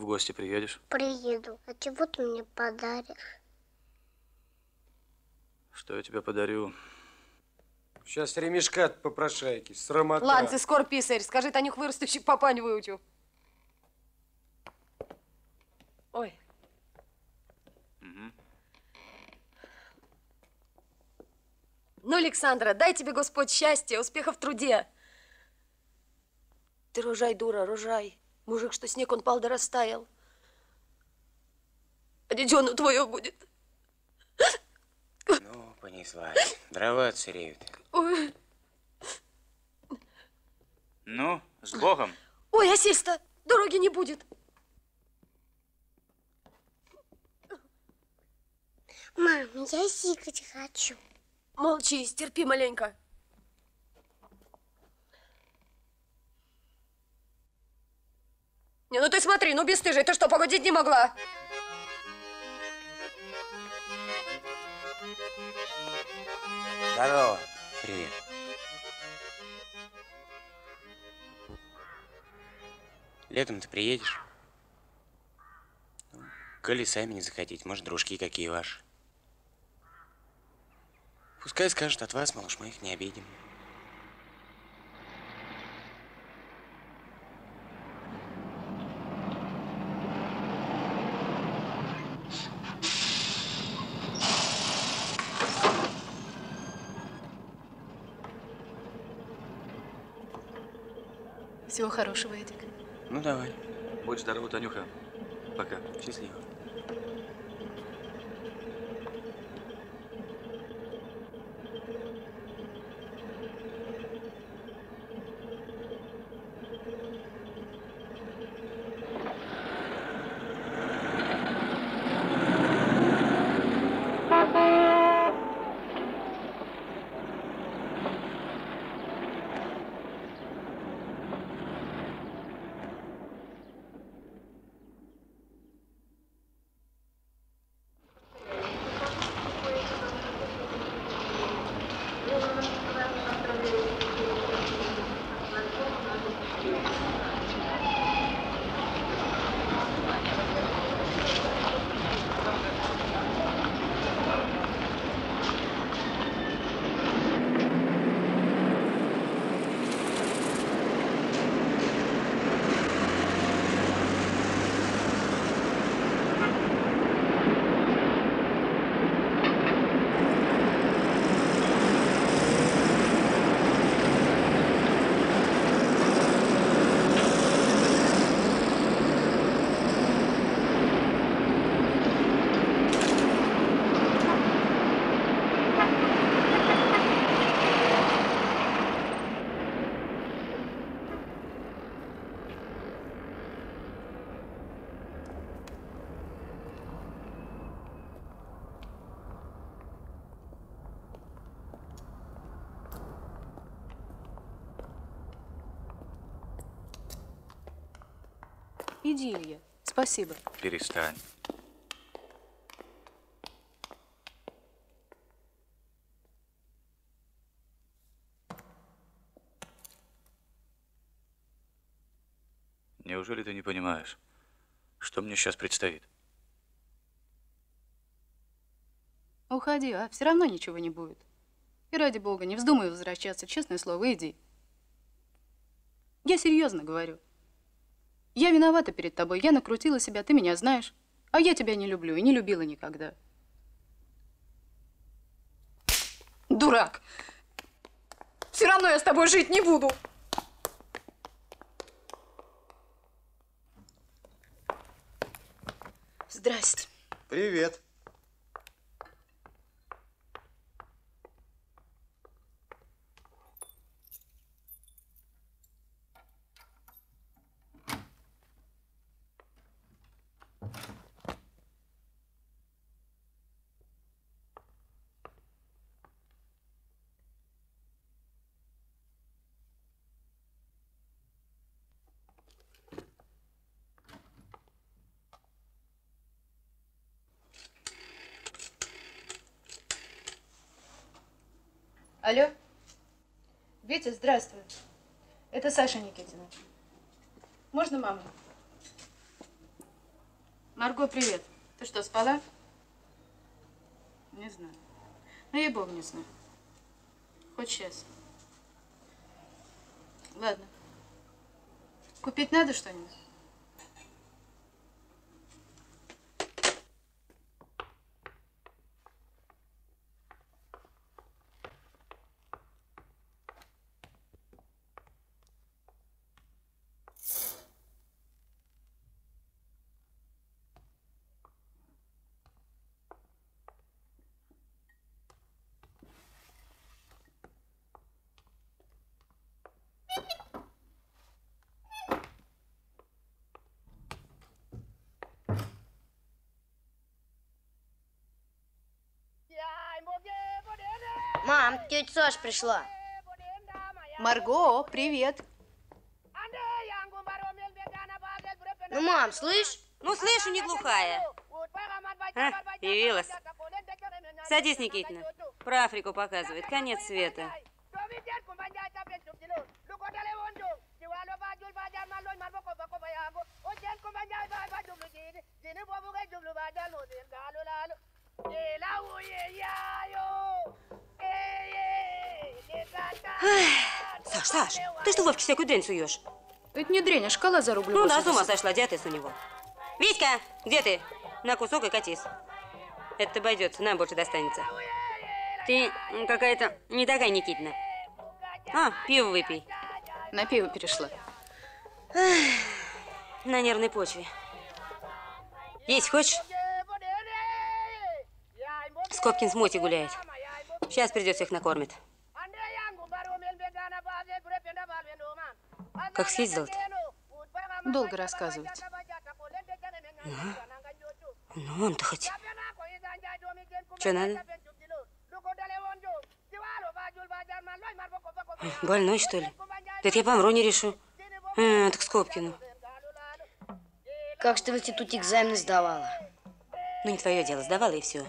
в гости приедешь? Приеду. А чего ты мне подаришь? Что я тебе подарю? Сейчас ремешка от попрошайки, срамота. Ладно, ты скоро писарь. Скажи, Танюх, вырастущий папань выучу. Ой. Ну, Александра, дай тебе Господь счастья, успеха в труде. Ты рожай, дура, рожай. Мужик, что снег он пал да растаял. А детену твое будет. Ну, понеслась. Дрова отсыреют. Ой, Ну, с Богом. Ой осесть-то, дороги не будет. Мам, я сикать хочу. Молчи, стерпи маленько. Не, ну ты смотри, ну бесстыжий, ты что, погодить не могла? Здорово. Привет. Летом ты приедешь? Коли сами не захотите, может, дружки какие ваши. Пускай скажут от вас, малыш, мы их не обидим. Всего хорошего, Эдик. Ну, давай. Будь здорова, Танюха. Пока. Счастливо. Иди, Илья. Спасибо. Перестань. Неужели ты не понимаешь, что мне сейчас предстоит? Уходи, а? Все равно ничего не будет. И ради бога, не вздумай возвращаться. Честное слово, иди. Я серьезно говорю. Я виновата перед тобой. Я накрутила себя, ты меня знаешь. А я тебя не люблю и не любила никогда. Дурак! Все равно я с тобой жить не буду. Здрасте. Привет. Алло? Витя, здравствуй. Это Саша Никитина. Можно маму? Марго, привет. Ты что, спала? Не знаю. Ну, ей бог не знаю. Хоть сейчас. Ладно. Купить надо что-нибудь? Мам, тетя Саш пришла. Марго, привет. Ну, мам, слышь? Ну, слышу, не глухая. А, явилась. Садись, Никитина. Про Африку показывает. Конец света. Вовке всякую дрянь суешь? Это не дрянь, а шкала за рубль Ну да, с 80. ума сошла, дятес у него. Витька, где ты? На кусок и катись. Это обойдется, нам больше достанется. Ты какая-то не такая, Никитина. А, пиво выпей. На пиво перешла. На нервной почве. Есть хочешь? Скобкин с Моти гуляет. Сейчас придет, всех накормит. Как съездил-то? Долго рассказывать. Ну, он-то хоть. Что надо? Больной, что ли? Да это я помру не решу. А, так Скобкину. Как же ты в институте экзамены сдавала? Ну, не твое дело, сдавала и все.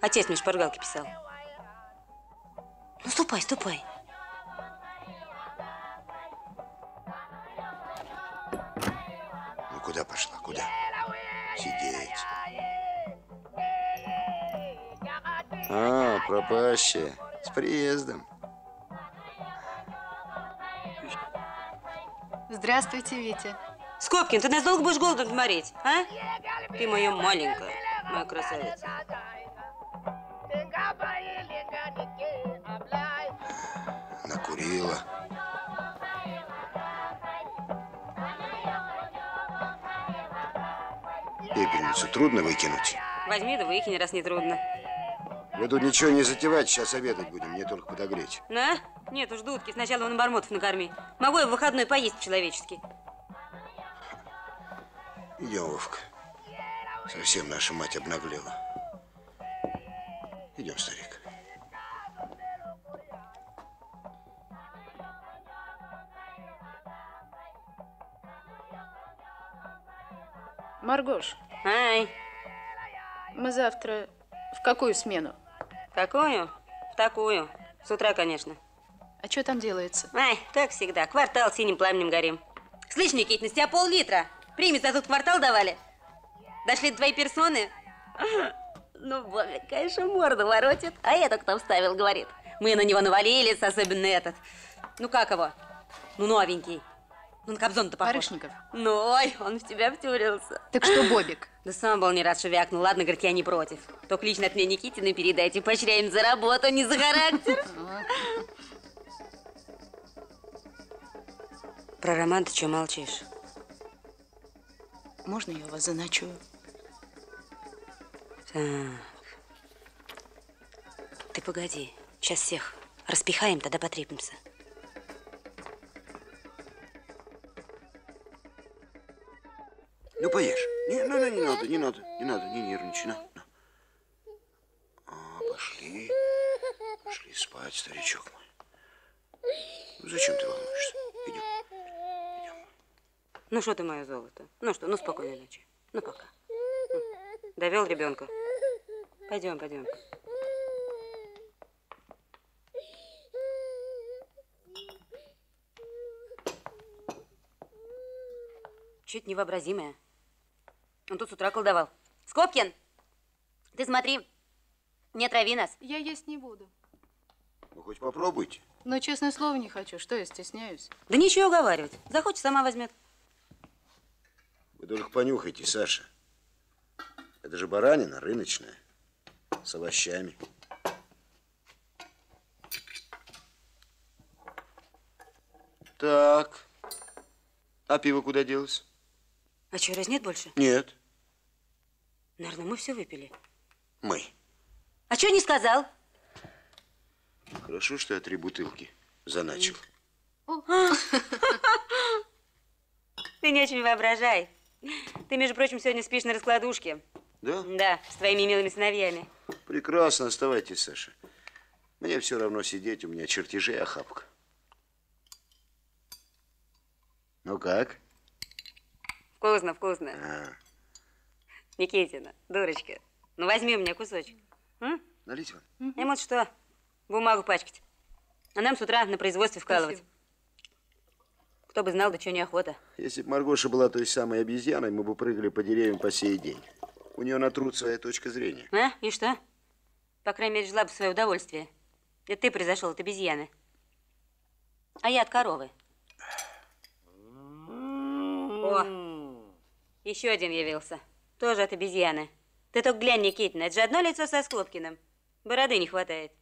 Отец мне шпаргалки писал. Ну, ступай, ступай. А, пропащая. С приездом. Здравствуйте, Витя. Скобкин, ты нас долго будешь голодом морить, а? Ты моя маленькая, моя красавица. Накурила. Пепельницу трудно выкинуть. Возьми да выкинь, раз не трудно. Вы тут ничего не затевать, сейчас обедать будем, мне только подогреть. На? Нет уж, дудки, сначала вон бармотов накорми. Могу я в выходной поесть по-человечески. Идем, Вовка. Совсем наша мать обнаглела. Идем, старик. Маргош, Ай, мы завтра в какую смену? Какую? В такую. С утра, конечно. А что там делается? Ай, как всегда, квартал синим пламенем горим. Слышь, Никитина, с тебя пол-литра. Примет за тут квартал давали. Дошли до твоей персоны? Ну, Бога, конечно, морду воротит. А это кто вставил, говорит. Мы на него навалились, особенно этот. Ну, как его? Ну, новенький. Ну, на Кобзон-то похож. Парышников? Ну, ой, он в тебя втюрился. Так что, Бобик? Да сам был не рад, что вякнул. Ладно, говорит, я не против. Только лично от меня Никитины передайте. Поощряем за работу, не за характер. Про роман ты что молчишь? Можно я у вас заночую? Так. Ты погоди. Сейчас всех распихаем, тогда потрепимся. Ну, поешь. Не, ну, ну, не надо, не надо, не надо, не нервничай. На, на. А, пошли. Пошли спать, старичок мой. Ну, зачем ты волнуешься? Идем. Ну что ты, мое золото? Ну что, ну спокойной ночи. Ну пока. Довел ребенка. Пойдем, пойдем. Чуть невообразимое. Он тут с утра колдовал. Скопкин, ты смотри, не трави нас. Я есть не буду. Ну, хоть попробуйте. Но, честное слово, не хочу. Что я стесняюсь? Да ничего уговаривать. Захочет, сама возьмет. Вы только понюхайте, Саша. Это же баранина рыночная. С овощами. Так. А пиво куда делось? А что, раз нет больше? Нет. Наверное, мы все выпили. Мы. А что не сказал? Хорошо, что я три бутылки заначил. Ты не очень воображай. Ты, между прочим, сегодня спишь на раскладушке. Да? Да, с твоими милыми сыновьями. Прекрасно, оставайтесь, Саша. Мне все равно сидеть, у меня чертежей охапка. Ну как? Вкусно, вкусно. А, Никитина, дурочка, ну возьми у меня кусочек. М? налить вам? Им вот что, бумагу пачкать. А нам с утра на производстве вкалывать. Кто бы знал, да чего неохота. Если бы Маргоша была той самой обезьяной, мы бы прыгали по деревьям по сей день. У нее на труд своя точка зрения. А? И что? По крайней мере, жила бы в свое удовольствие. Это ты произошел от обезьяны. А я от коровы. О, еще один явился. Тоже от обезьяны. Ты только глянь, Никитина, это же одно лицо со Склопкиным. Бороды не хватает.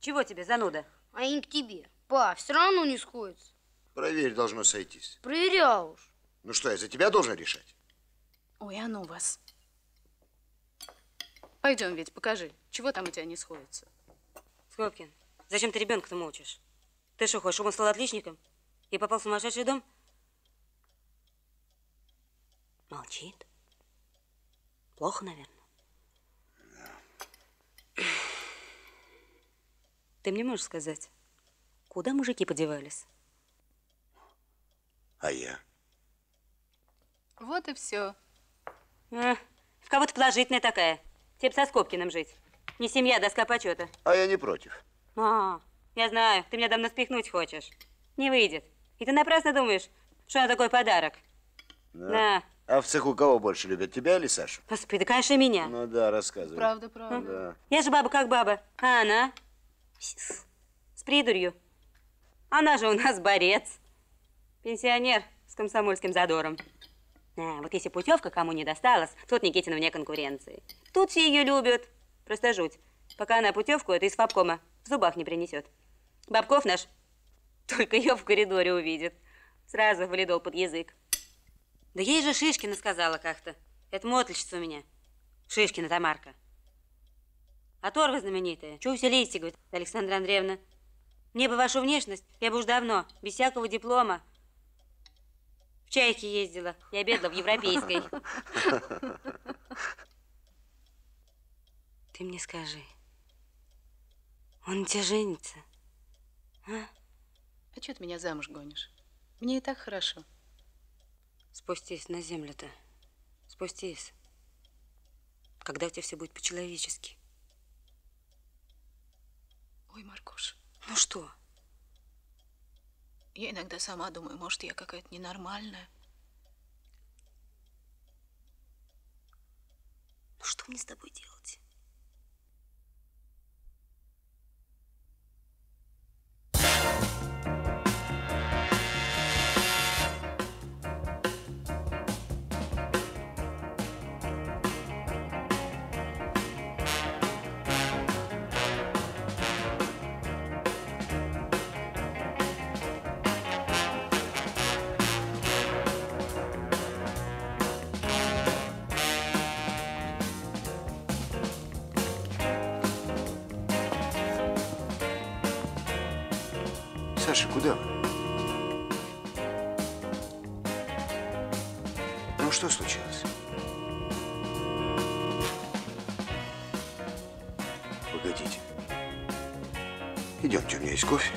Чего тебе, зануда? А им к тебе. Па, все равно не сходится. Проверь, должно сойтись. Проверял уж. Ну что, я за тебя должен решать? Ой, а ну вас. Пойдем, ведь покажи, чего там у тебя не сходится. Склопкин, зачем ты ребенка-то молчишь? Ты что, хочешь, чтобы он стал отличником? И попал в сумасшедший дом? Молчит. Плохо, наверное. Ты мне можешь сказать, куда мужики подевались? А я? Вот и все. А, в кого ты положительная такая. Тебе со Скобкиным жить. Не семья, доска почета. А я не против. А, я знаю, ты меня давно спихнуть хочешь. Не выйдет. И ты напрасно думаешь, что она такой подарок. Да. А в цеху кого больше любят, тебя или Сашу? Господи, да, конечно, меня. Ну да, рассказывай. Правда, правда. Да. Я же баба как баба, а она с, придурью. Она же у нас борец. Пенсионер с комсомольским задором. А, вот если путевка кому не досталась, тут Никитина вне конкуренции. Тут все ее любят. Просто жуть. Пока она путевку это из фабкома в зубах не принесет. Бабков наш только ее в коридоре увидит. Сразу валидол под язык. Да ей же Шишкина сказала как-то. Это мотольщица у меня. Шишкина Тамарка. Оторва знаменитая. Чего веселитесь, говорит Александра Андреевна. Мне бы вашу внешность, я бы уж давно, без всякого диплома. В чайке ездила и обедала в европейской. Ты мне скажи, он на тебя женится? А? А что ты меня замуж гонишь? Мне и так хорошо. Спустись на землю-то. Спустись. Когда у тебя все будет по-человечески. Ой, Маркуш, Ну что? я иногда сама думаю, может, я какая-то ненормальная. Ну что мне с тобой делать? Саша, куда? Ну, что случилось? Погодите. Идемте, у меня есть кофе.